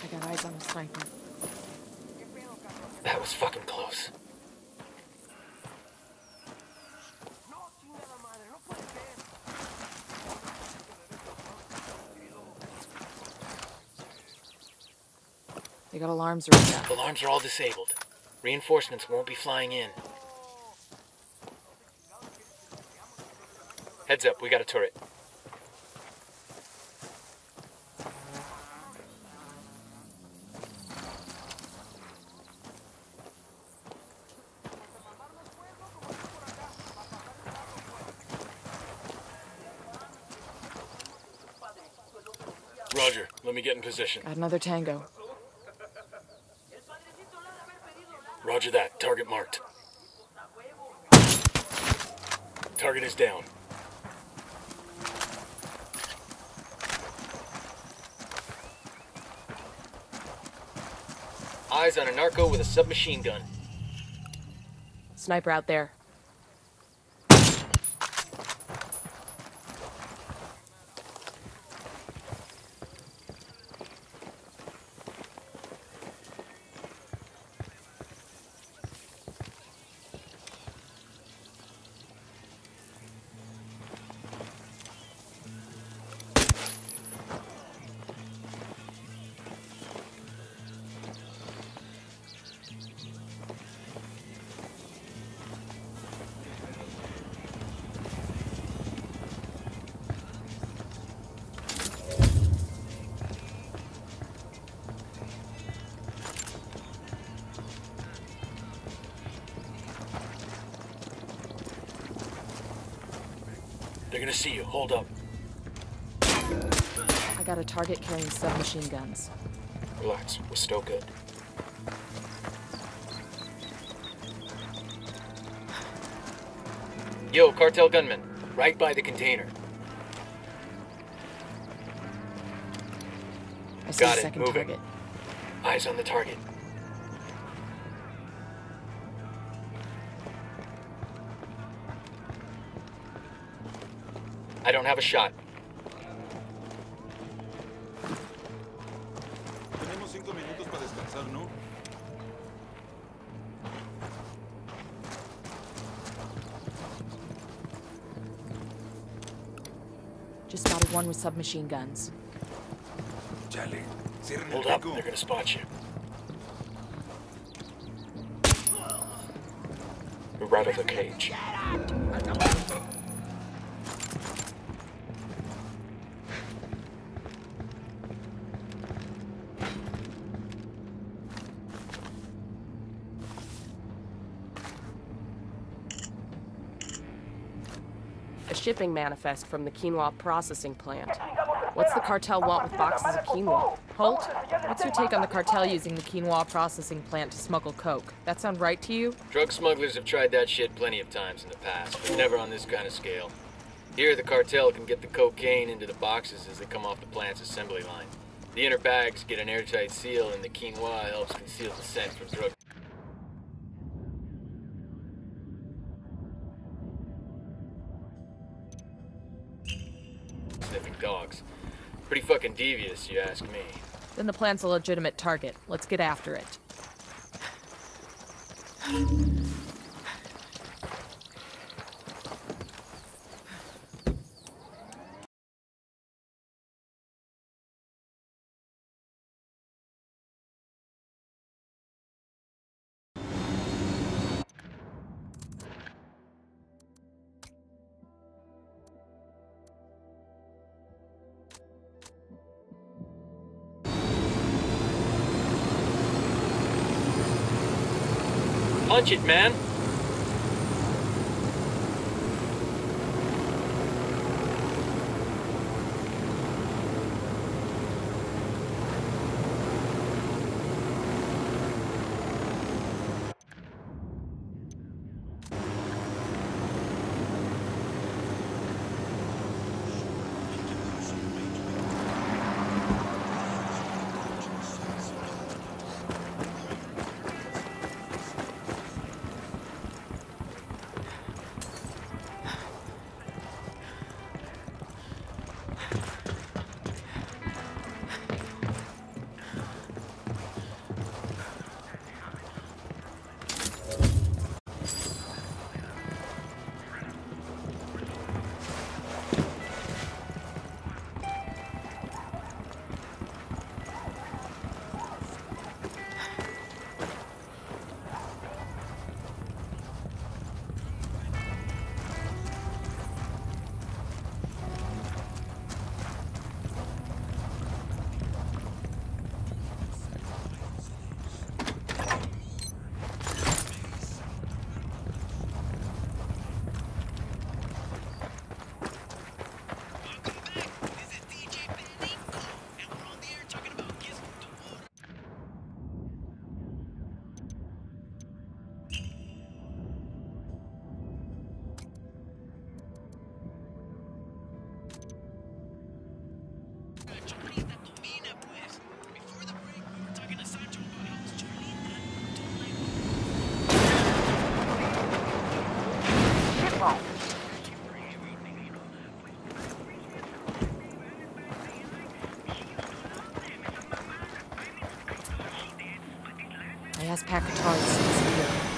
I got eyes on the sniper. That was fucking close. Got alarms rigged up. Alarms are all disabled. Reinforcements won't be flying in. Heads up, we got a turret. Roger. Let me get in position. Got another tango. Roger that. Target marked. Target down. Eyes on a narco with a submachine gun. Sniper out there. Hold up. I got a target carrying submachine guns. Relax. We're still good. Yo, cartel gunman. Right by the container. I see Got a it. second Moving. target. Eyes on the target. A shot. Tenemos cinco minutos para descansar, ¿no? Just spotted one with submachine guns. Chale. Hold up. They're gonna spot you. We're out of the cage. A shipping manifest from the quinoa processing plant. What's the cartel want with boxes of quinoa? Holt, what's your take on the cartel using the quinoa processing plant to smuggle coke? That sound right to you? Drug smugglers have tried that shit plenty of times in the past, but never on this kind of scale. Here, the cartel can get the cocaine into the boxes as they come off the plant's assembly line. The inner bags get an airtight seal, and the quinoa helps conceal the scent from drug. You ask me. Then the plant's a legitimate target. Let's get after it. Punch it, man! Pack of tar seeds here.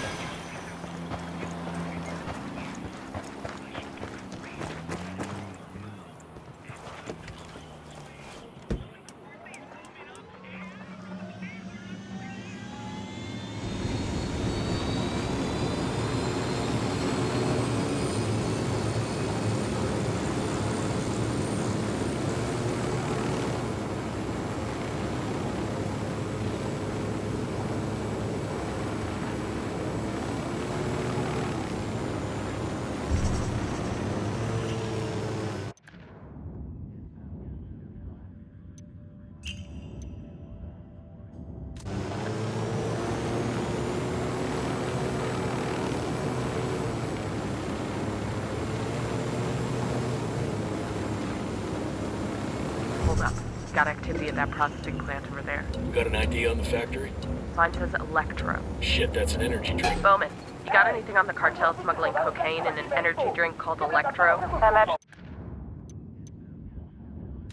Hold up. Got activity at that processing plant over there. Got an ID on the factory? Sign says Electro. Shit, that's an energy drink. Bowman, you got anything on the cartel smuggling cocaine in an energy drink called Electro?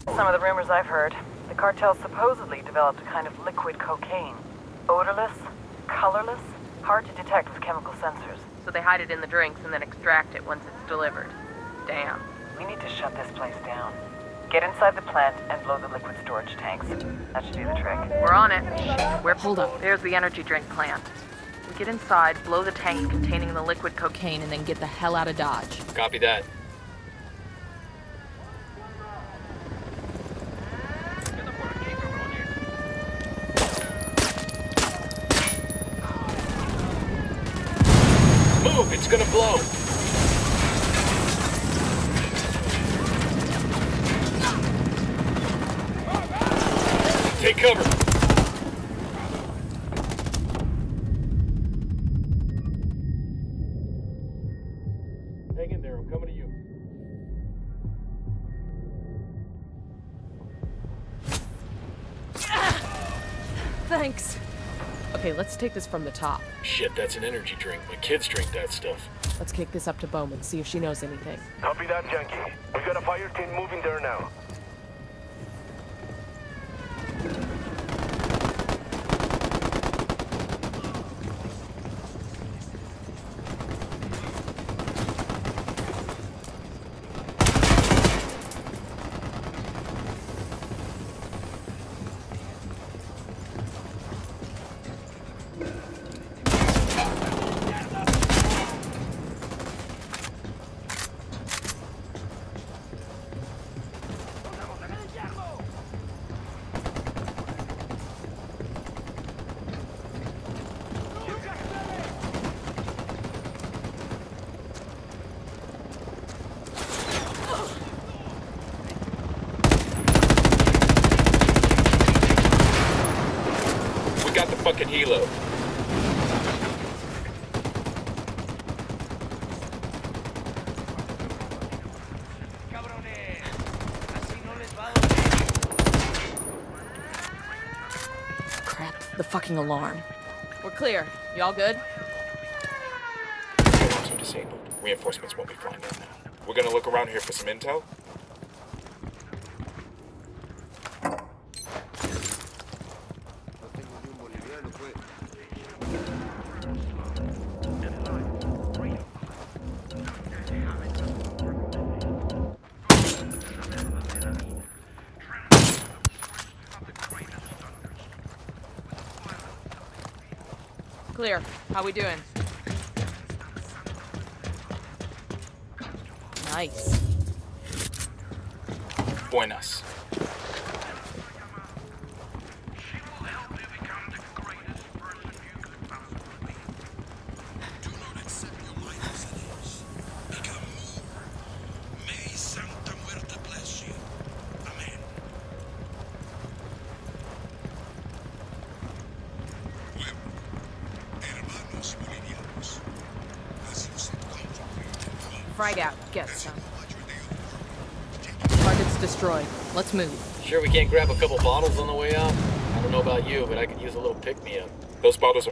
Some of the rumors I've heard, the cartel supposedly developed a kind of liquid cocaine. Odorless, colorless, hard to detect with chemical sensors. So they hide it in the drinks and then extract it once it's delivered. Damn. We need to shut this place down. Get inside the plant and blow the liquid storage tanks. That should do the trick. We're on it. We're hold up. There's the energy drink plant. We get inside, blow the tanks containing the liquid cocaine, and then get the hell out of Dodge. Copy that. Move, it's gonna blow. Take cover. Hang in there, I'm coming to you. Thanks. Okay, let's take this from the top. Shit, that's an energy drink. My kids drink that stuff. Let's kick this up to Bowman, see if she knows anything. Copy that, Yankee. We got a fire team moving there now. We got the fucking helo. Crap, the fucking alarm. We're clear. Y'all good? Reinforcements won't be flying in now. We're gonna look around here for some intel. Clear. How we doing? Nice. Buenas. Frag out. Get some. Target's destroyed. Let's move. Sure we can't grab a couple bottles on the way out? I don't know about you, but I could use a little pick-me-up. Those bottles are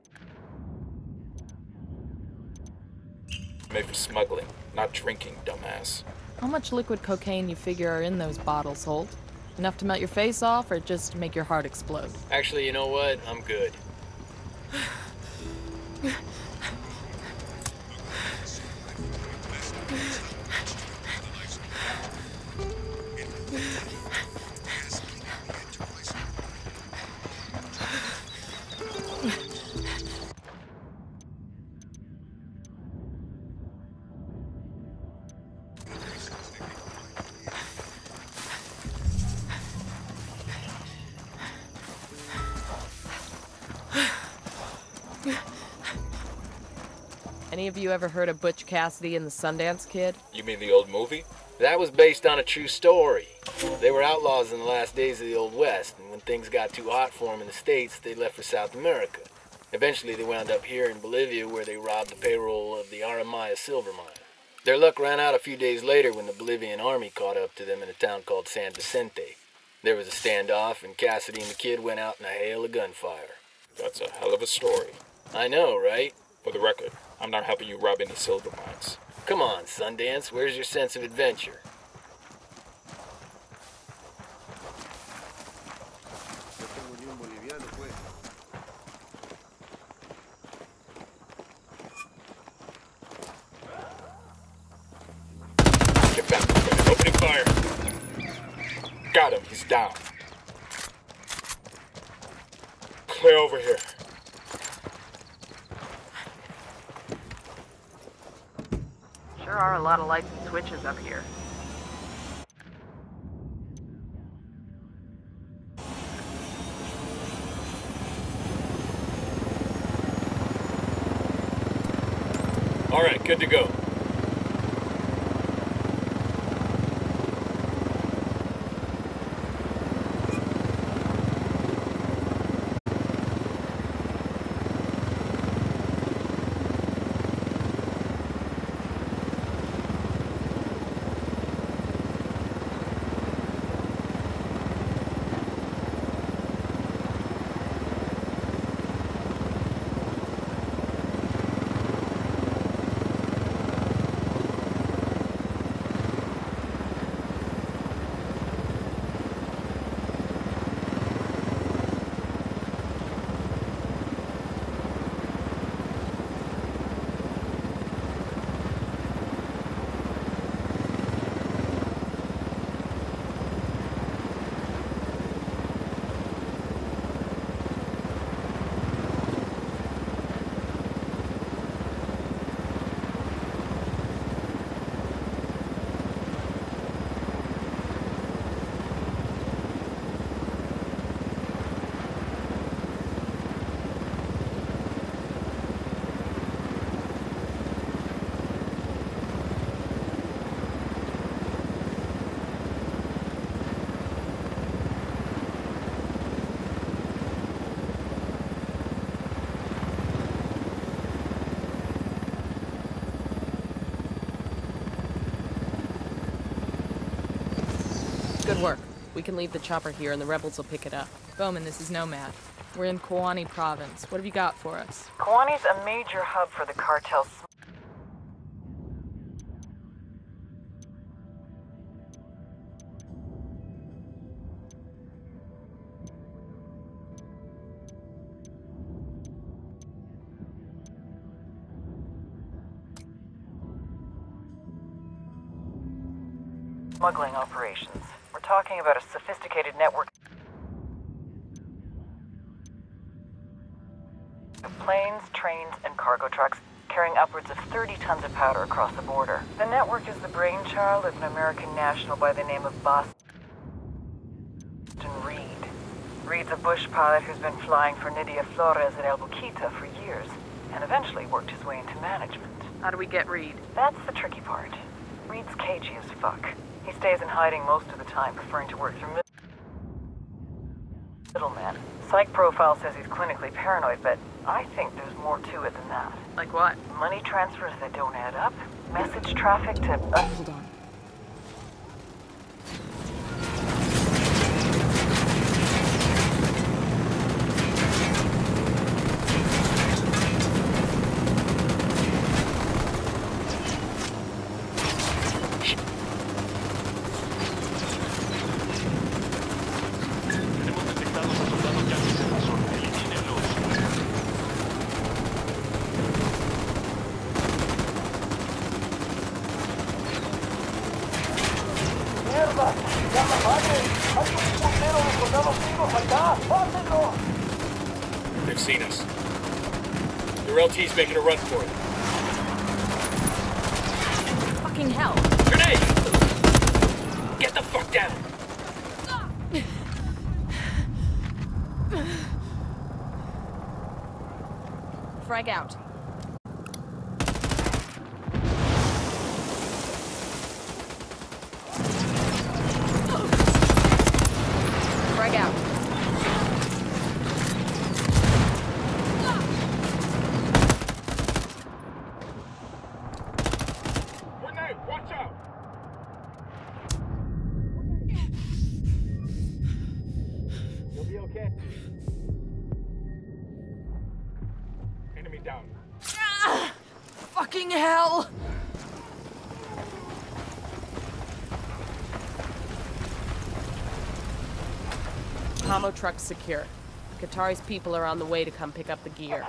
made for smuggling, not drinking, dumbass. How much liquid cocaine you figure are in those bottles, Holt? Enough to melt your face off or just make your heart explode? Actually, you know what? I'm good. Of you ever heard of Butch Cassidy and the Sundance Kid? You mean the old movie? That was based on a true story. They were outlaws in the last days of the Old West, and when things got too hot for them in the States, they left for South America. Eventually, they wound up here in Bolivia where they robbed the payroll of the Aramayo silver mine. Their luck ran out a few days later when the Bolivian army caught up to them in a town called San Vicente. There was a standoff, and Cassidy and the kid went out in a hail of gunfire. That's a hell of a story. I know, right? For the record, I'm not helping you rob any silver mines. Come on, Sundance, where's your sense of adventure? Get back. Opening fire. Got him. He's down. Clear over here. Sure are a lot of lights and switches up here. All right, good to go. Good work. We can leave the chopper here and the rebels will pick it up. Bowman, this is Nomad. We're in Koani province. What have you got for us? Koani's a major hub for the cartel's smuggling operations. Talking about a sophisticated network of planes, trains, and cargo trucks carrying upwards of 30 tons of powder across the border. The network is the brainchild of an American national by the name of Boston Reed. Reed's a bush pilot who's been flying for Nidia Flores at El Boquita for years, and eventually worked his way into management. How do we get Reed? That's the tricky part. Reed's cagey as fuck. He stays in hiding most of the time, preferring to work through middlemen. Psych profile says he's clinically paranoid, but I think there's more to it than that. Like what? Money transfers that don't add up, message traffic to... Uh, Hold on. truck's secure. Katari's people are on the way to come pick up the gear.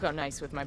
go nice with my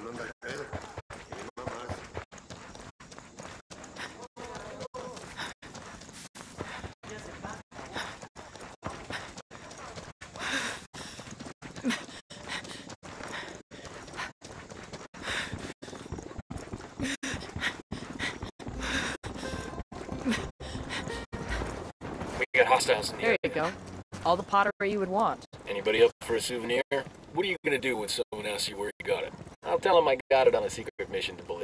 hermano anda pedo. Tiene mamás. We got hostiles in the There you go. All the pottery you would want. Anybody up for a souvenir? What are you gonna do when someone asks you where you got it? I'll tell him I got it on a secret mission to Bolivia,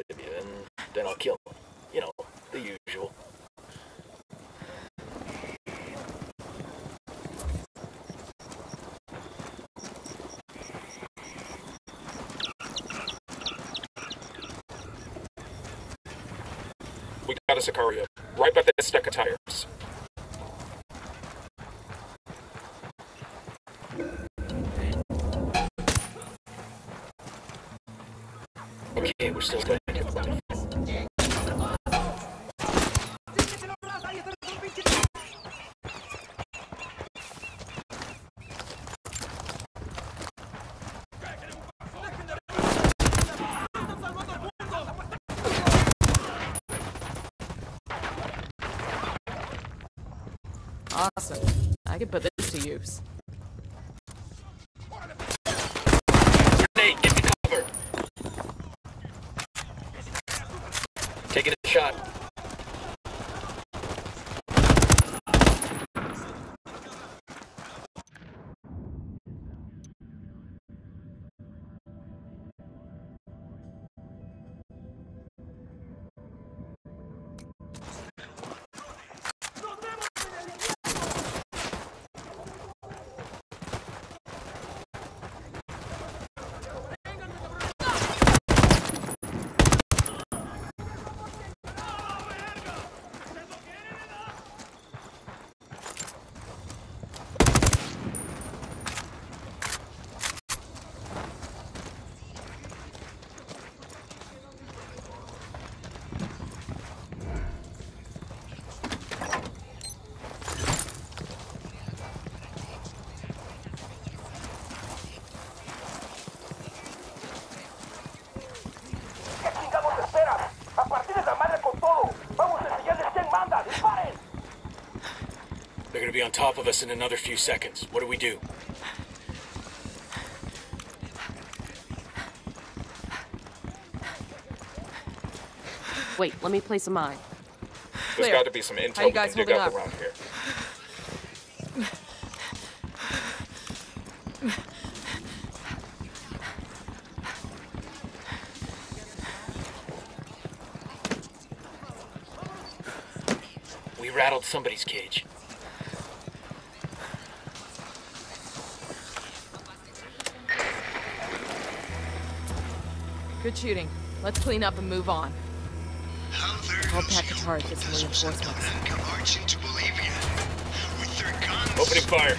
on top of us in another few seconds. What do we do? Wait, let me place a mine. There's got to be some How intel you we guys can dig up up? around here. We rattled somebody's cage. Good shooting. Let's clean up and move on. I'll Pac Katari get some reinforcements. March into Bolivia with their guns Opening fire.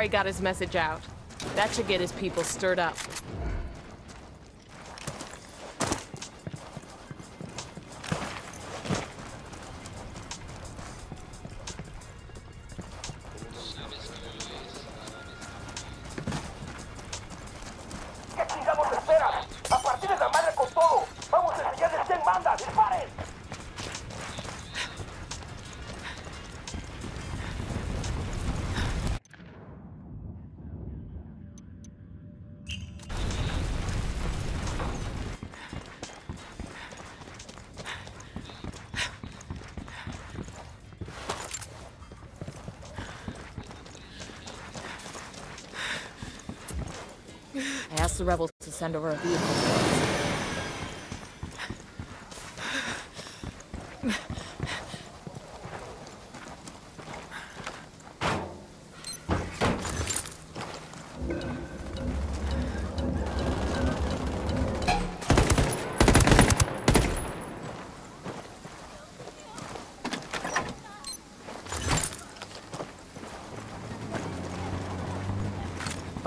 Skitarii got his message out. That should get his people stirred up.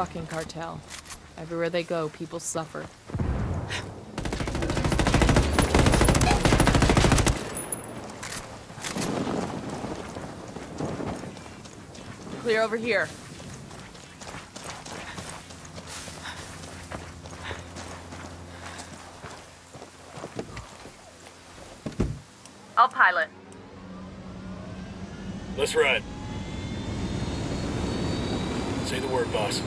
Fucking cartel. Everywhere they go, people suffer. Clear over here. I'll pilot. Let's ride. Say the word, boss.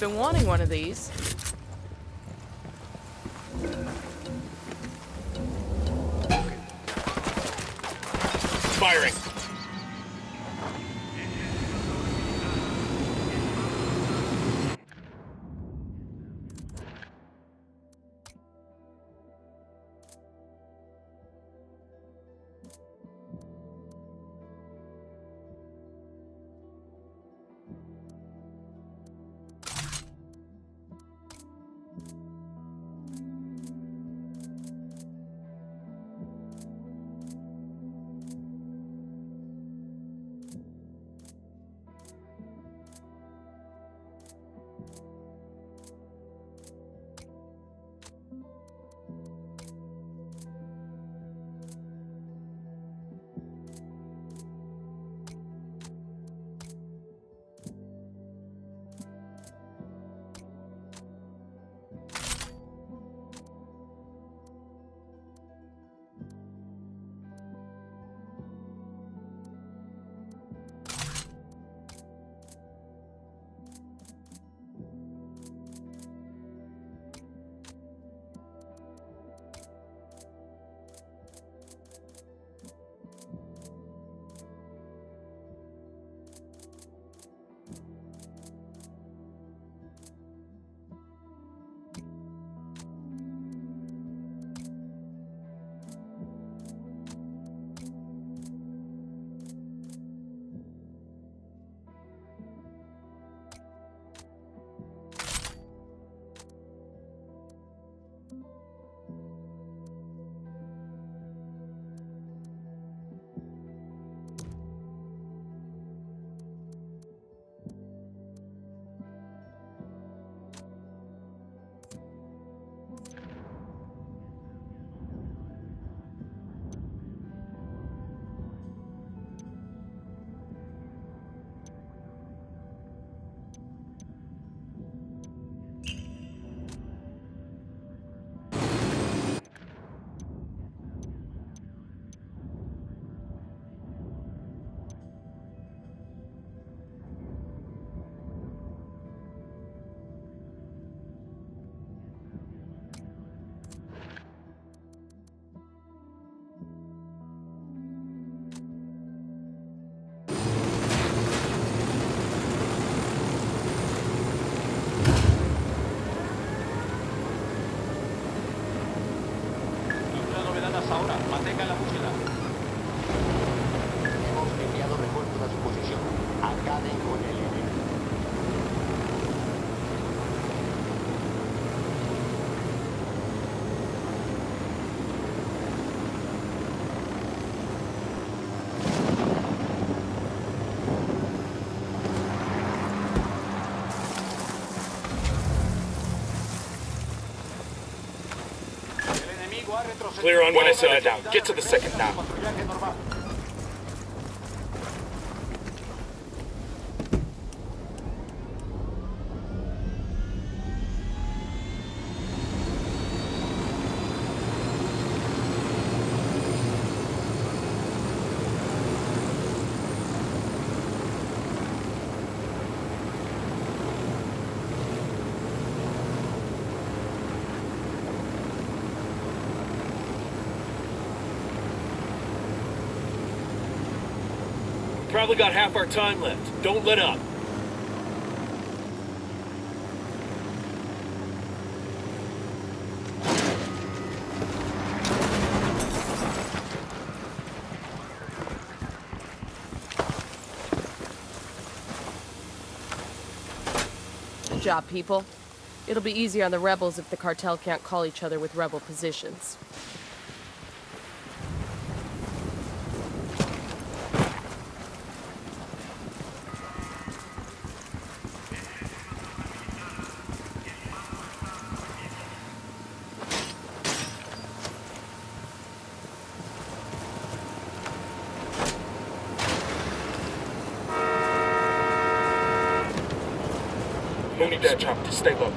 Been wanting one of these. Clear on one side. Get to the second now. half our time left. Don't let up. Good job, people. It'll be easier on the rebels if the cartel can't call each other with rebel positions. stay low.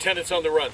attendants on the run.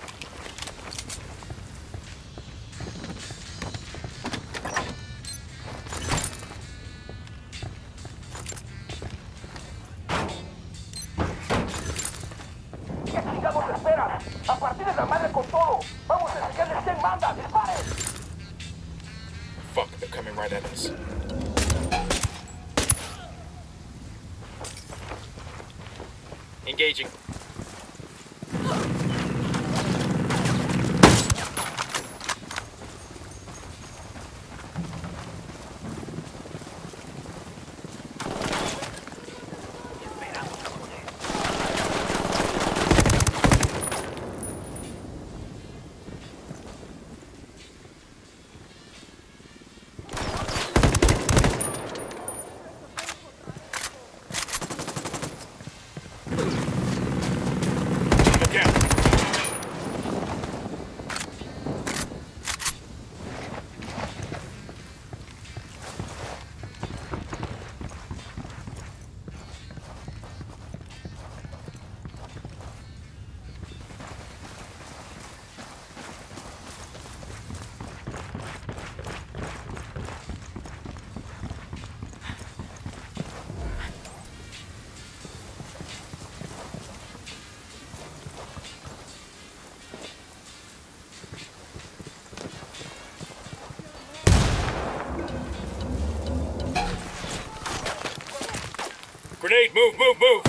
Move, move, move!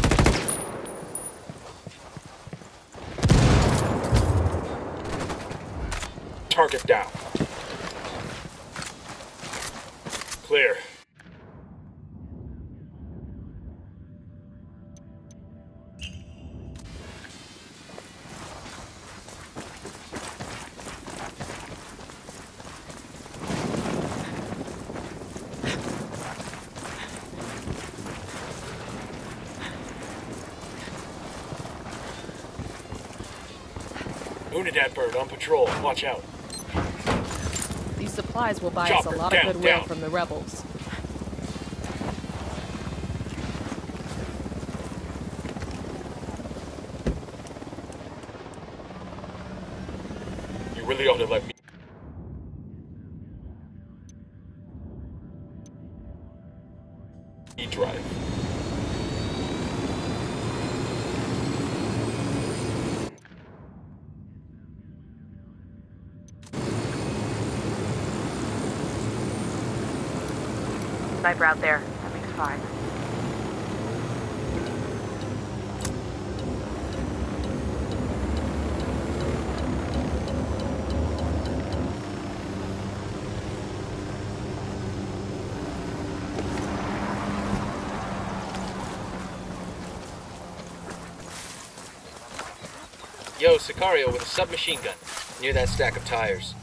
Target down. Unidad bird on patrol. Watch out. These supplies will buy us a lot down, of goodwill down. from the rebels. Sniper out there. That makes five. Yo, Sicario with a submachine gun. Near that stack of tires.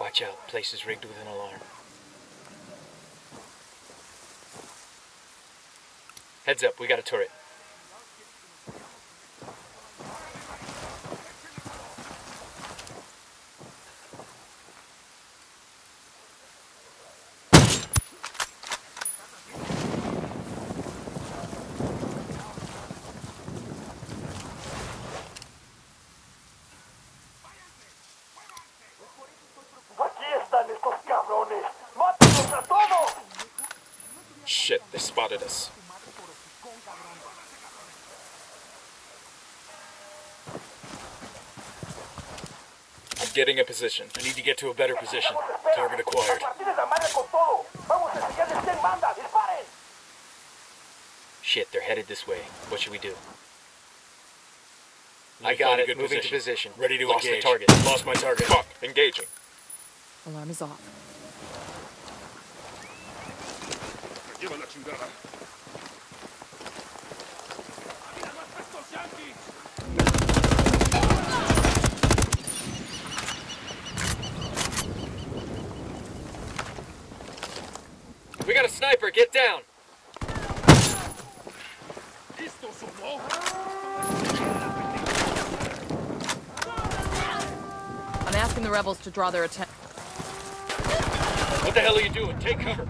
Watch out, place is rigged with an alarm. Heads up, we got a turret. Aquí están estos cabrones. ¡Mátalos a todos! Shit, they spotted us. I'm getting a position. I need to get to a better position. Target acquired. ¡Tienes la madre con todo! ¡Vamos a enseñarles quién manda! ¡Disparen! Shit, they're headed this way. What should we do? I Find got a it. good Moving to position. position. Ready to Lost engage. my target. Lost my target. Fuck, engaging. Alarm is off. Lleva la chingada. We Get down. I'm asking the rebels to draw their attention. What the hell are you doing? Take cover.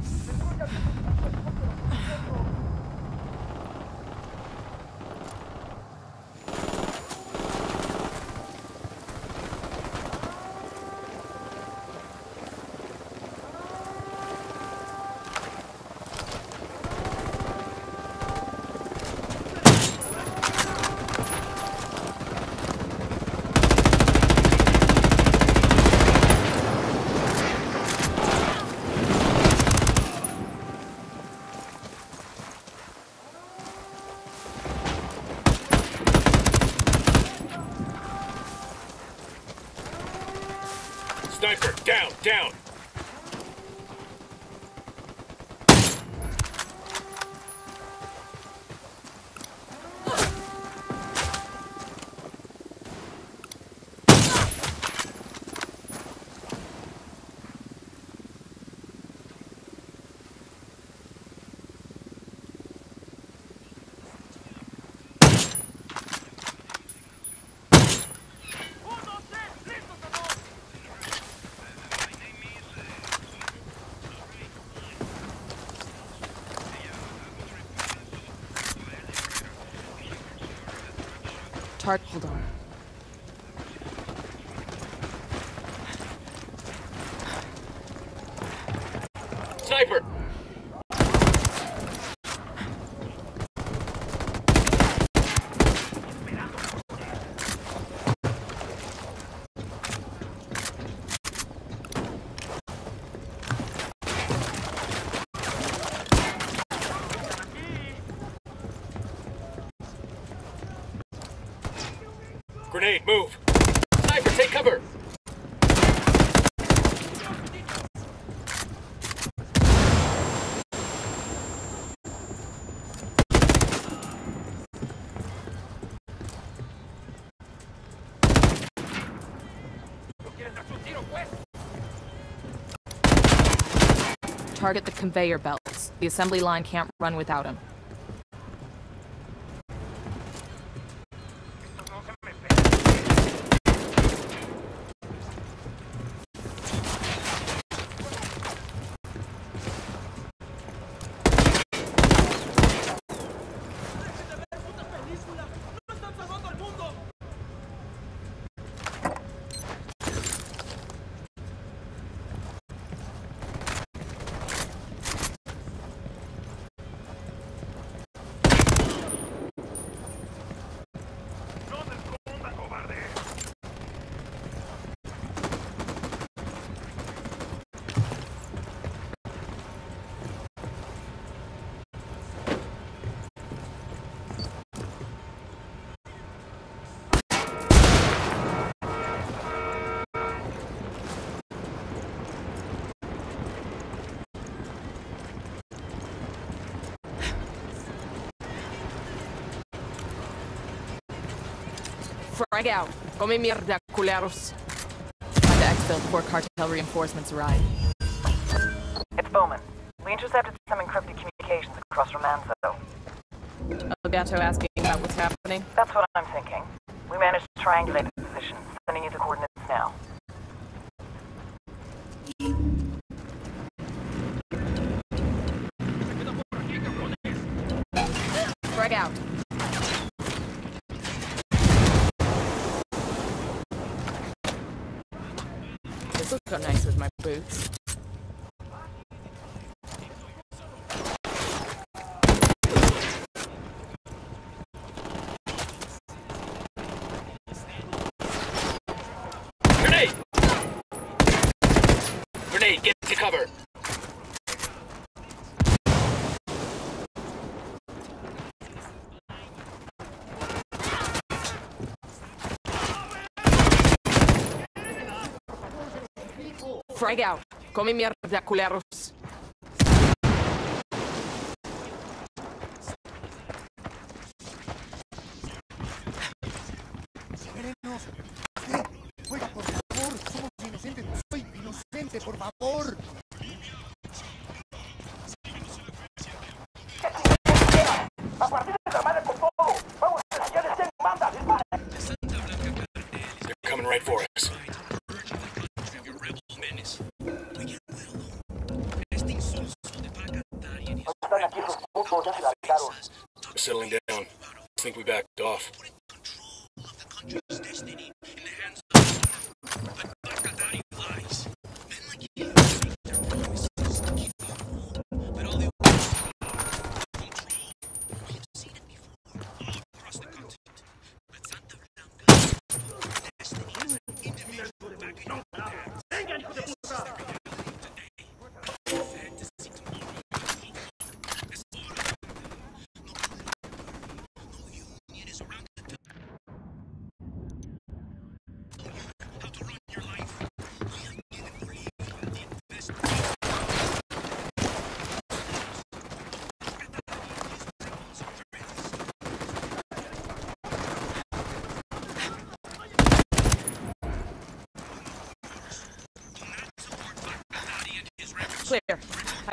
farklılar. Target the conveyor belts. The assembly line can't run without them. Frag out. Come mierda, culeros. Time to exfil before cartel reinforcements arrive. It's Bowman. We intercepted some encrypted communications across Remanzo. Elgato asking Frag out. Come mierda, culeros.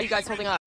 You guys holding up?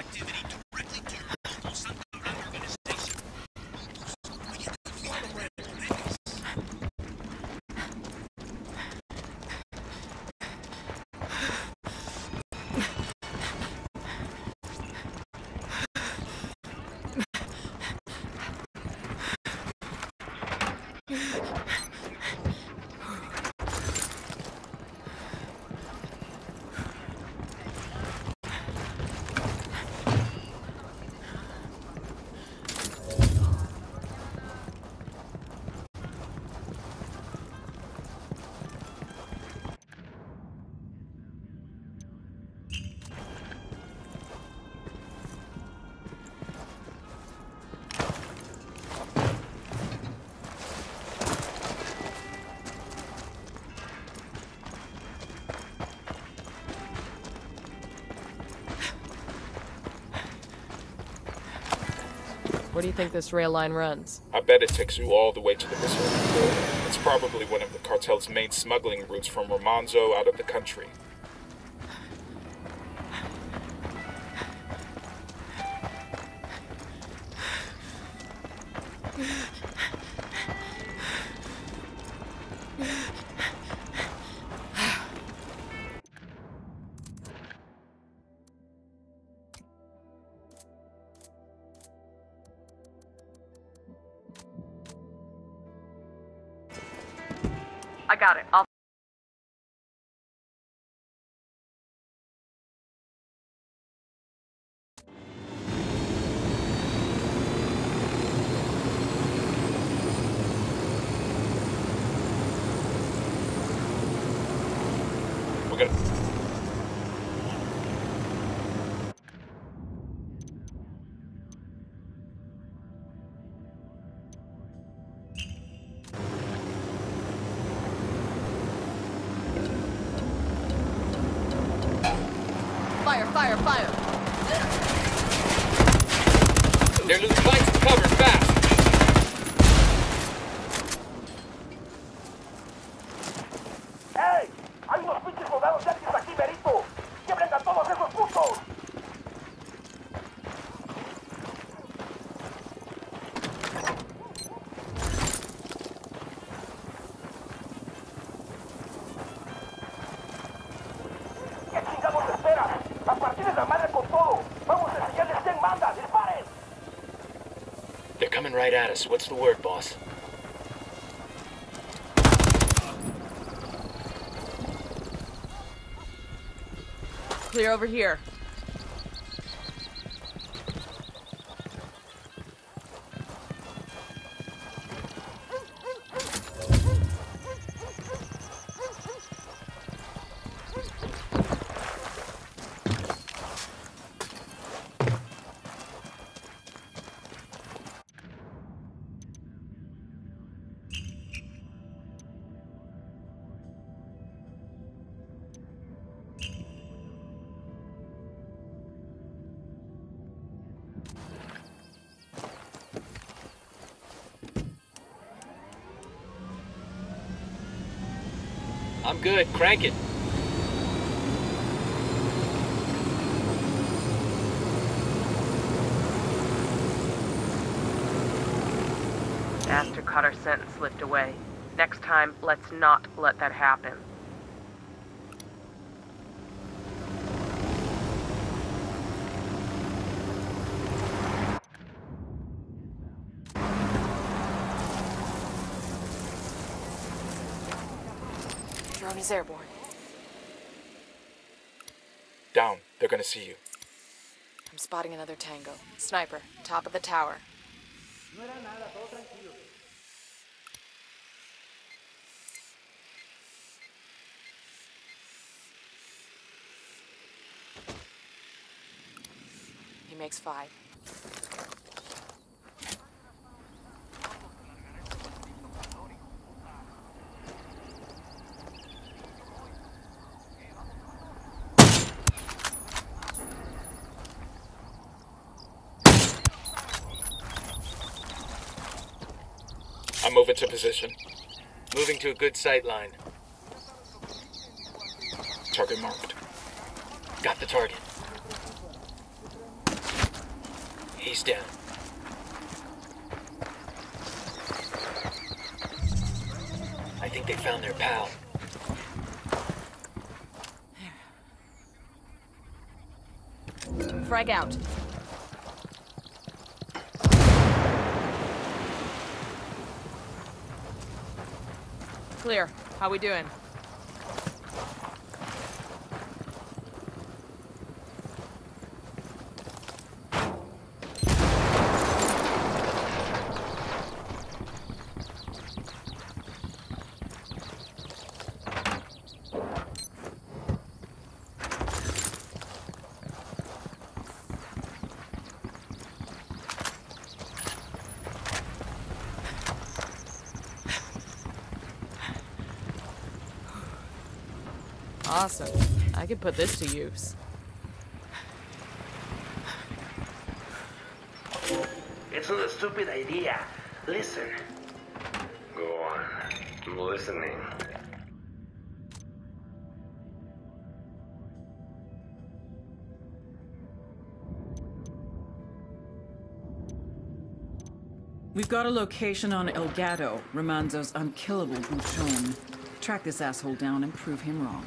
Where do you think this rail line runs? I bet it takes you all the way to the Missouri border. It's probably one of the cartel's main smuggling routes from Remanzo out of the country. Right at us. What's the word, boss? Clear over here. Good. Crank it. Asked caught our sentence slipped away. Next time, let's not let that happen. Drone is airborne. Down. They're gonna see you. I'm spotting another tango. Sniper, top of the tower. He makes five. I'm to position. Moving to a good sight line. Target marked. Got the target. He's down. I think they found their pal. Frag out. Clear. How we doing? Awesome. I could put this to use. It's It's not a stupid idea. Listen. Go on. I'm listening. We've got a location on El Gato, Remanzo's unkillable bouchon. Track this asshole down and prove him wrong.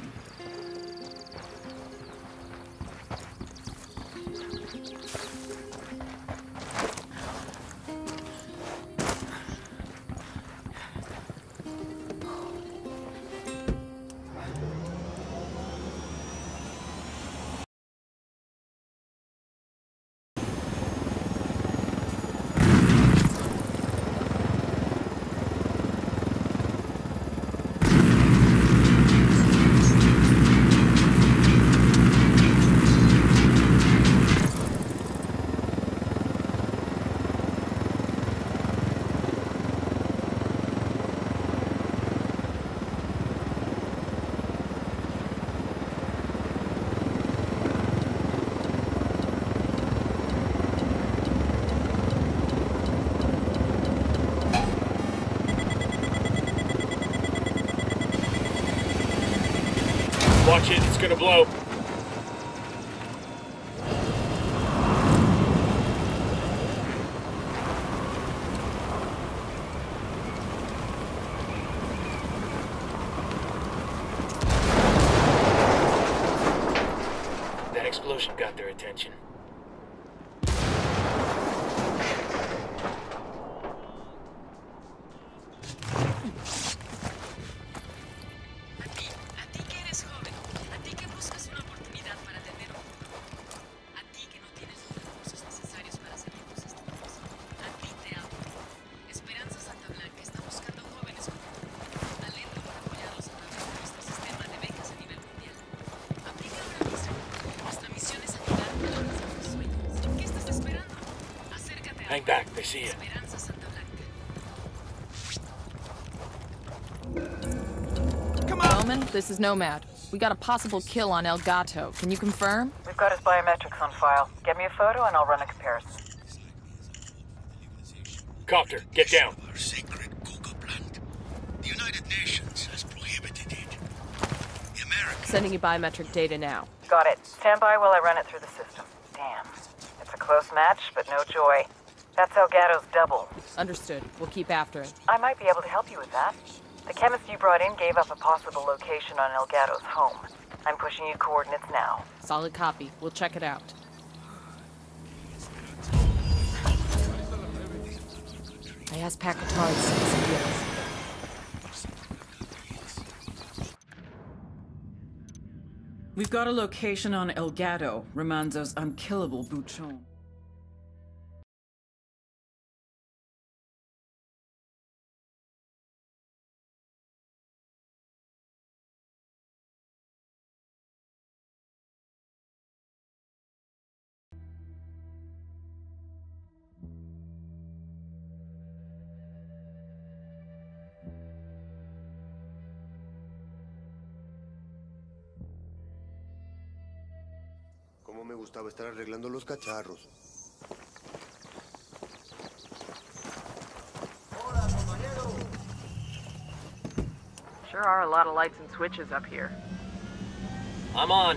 Is Nomad. We got a possible kill on El Gato. Can you confirm? We've got his biometrics on file. Get me a photo and I'll run a comparison. Copter, get down. Our sacred plant. The United Nations has prohibited it. The Americans Sending you biometric data now. Got it. Stand by while I run it through the system. Damn. It's a close match, but no joy. That's El Gato's double. Understood. We'll keep after it. I might be able to help you with that. The chemist you brought in gave up a possible location on El Gato's home. I'm pushing you coordinates now. Solid copy. We'll check it out. I asked Pac Katari to send some deals. We've got a location on El Gato, Remanzo's unkillable bouchon. Cómo me gustaba estar arreglando los cacharros. Sure are a lot of lights and switches up here. I'm on.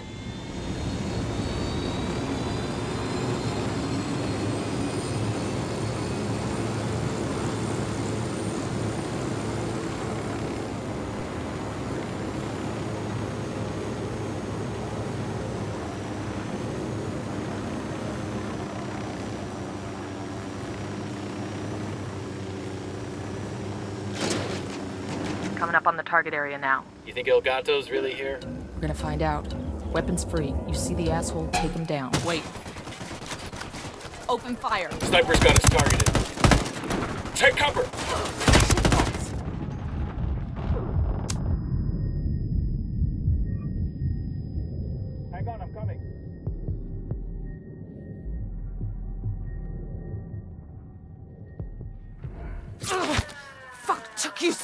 Target area now. You think El Gato's really here? We're gonna find out. Weapons free. You see the asshole, take him down. Wait. Open fire. Sniper's got us targeted. Take cover!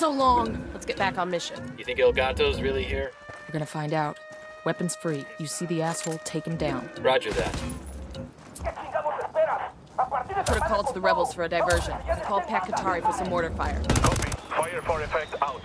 So long. Let's get back on mission. You think El Gato's really here? We're gonna find out. Weapons free. You see the asshole, take him down. Roger that. ¿Qué chingados esperas? A partir de esa put a call to the rebels for a diversion. I called Pac Katari for some mortar fire. Copy. Fire for effect out.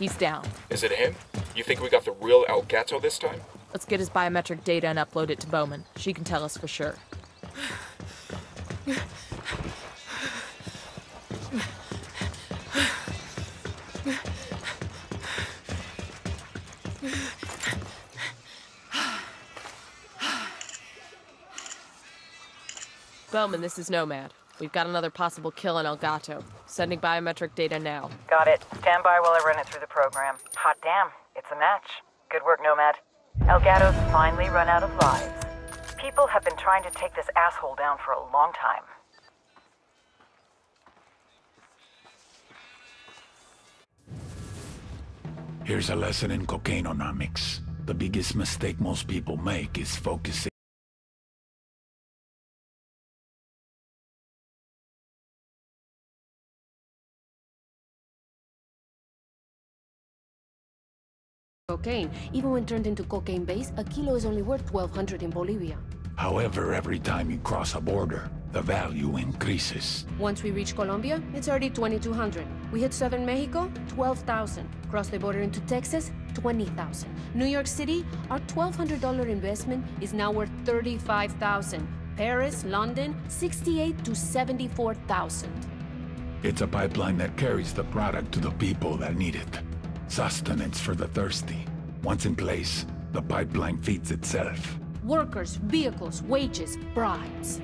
He's down. Is it him? You think we got the real El Gato this time? Let's get his biometric data and upload it to Bowman. She can tell us for sure. Bowman, this is Nomad. We've got another possible kill in El Gato. Sending biometric data now. Got it. Stand by while I run it through the program. Hot damn, it's a match. Good work, Nomad. El Gato's finally run out of lives. People have been trying to take this asshole down for a long time. Here's a lesson in cocaineonomics. The biggest mistake most people make is focusing. Cocaine. Even when turned into cocaine base, a kilo is only worth 1200 in Bolivia. However, every time you cross a border, the value increases. Once we reach Colombia, it's already 2200. We hit southern Mexico, 12,000. Cross the border into Texas, 20,000. New York City, our $1,200 investment is now worth 35,000. Paris, London, 68 to 74,000. It's a pipeline that carries the product to the people that need it. Sustenance for the thirsty. Once in place, the pipeline feeds itself. Workers, vehicles, wages, bribes.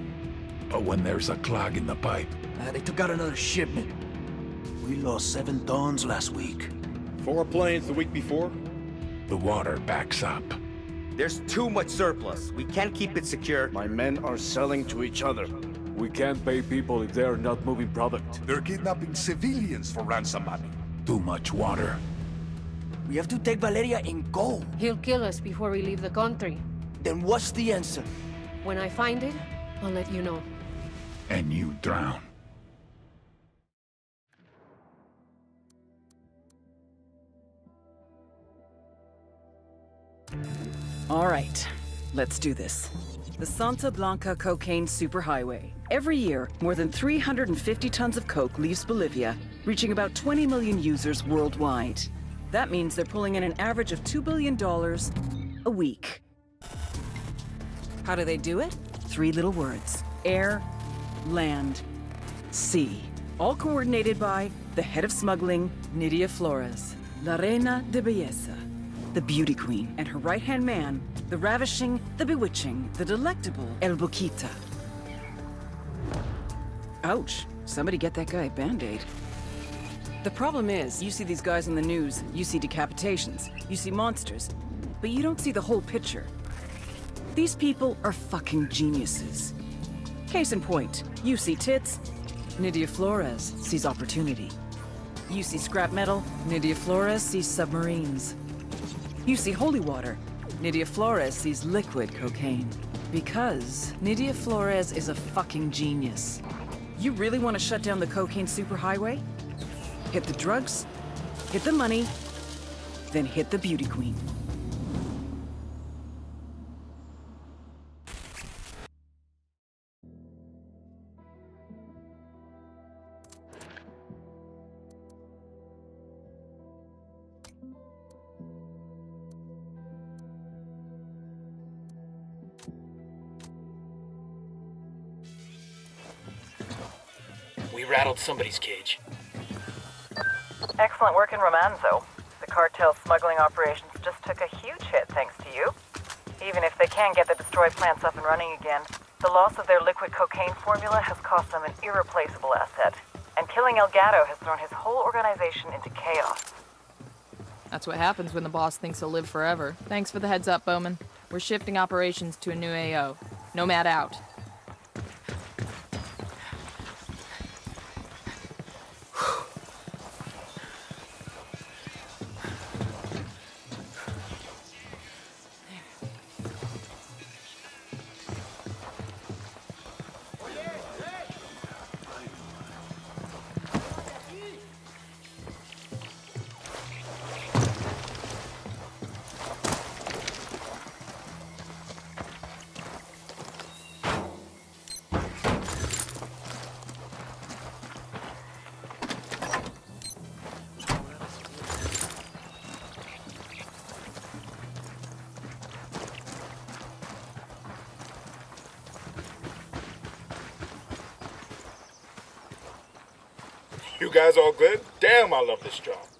But when there's a clog in the pipe, Uh, they took out another shipment. We lost seven tons last week. Four planes the week before? the water backs up. There's too much surplus. We can't keep it secure. My men are selling to each other. We can't pay people if they're not moving product. They're kidnapping civilians for ransom money. Too much water. We have to take Valeria and go. He'll kill us before we leave the country. Then what's the answer? When I find it, I'll let you know. And you drown. All right, let's do this. The Santa Blanca Cocaine Superhighway. Every year, more than 350 tons of coke leaves Bolivia, reaching about 20 million users worldwide. That means they're pulling in an average of $2 billion a week. How do they do it? Three little words. Air, land, sea. All coordinated by the head of smuggling, Nidia Flores, La Reina de Belleza, the beauty queen, and her right-hand man, the ravishing, the bewitching, the delectable El Boquita. Ouch. Somebody get that guy a Band-Aid. The problem is, you see these guys on the news, you see decapitations, you see monsters, but you don't see the whole picture. These people are fucking geniuses. Case in point, you see tits, Nidia Flores sees opportunity. You see scrap metal, Nidia Flores sees submarines. You see holy water, Nidia Flores sees liquid cocaine. Because Nidia Flores is a fucking genius. You really want to shut down the cocaine superhighway? Hit the drugs, hit the money, then hit the beauty queen. We rattled somebody's cage. Excellent work in Remanzo. The cartel's smuggling operations just took a huge hit thanks to you. Even if they can get the destroyed plants up and running again, the loss of their liquid cocaine formula has cost them an irreplaceable asset. And killing El Gato has thrown his whole organization into chaos. That's what happens when the boss thinks he'll live forever. Thanks for the heads up, Bowman. We're shifting operations to a new AO. Nomad out. Guys all good? Damn, I love this job.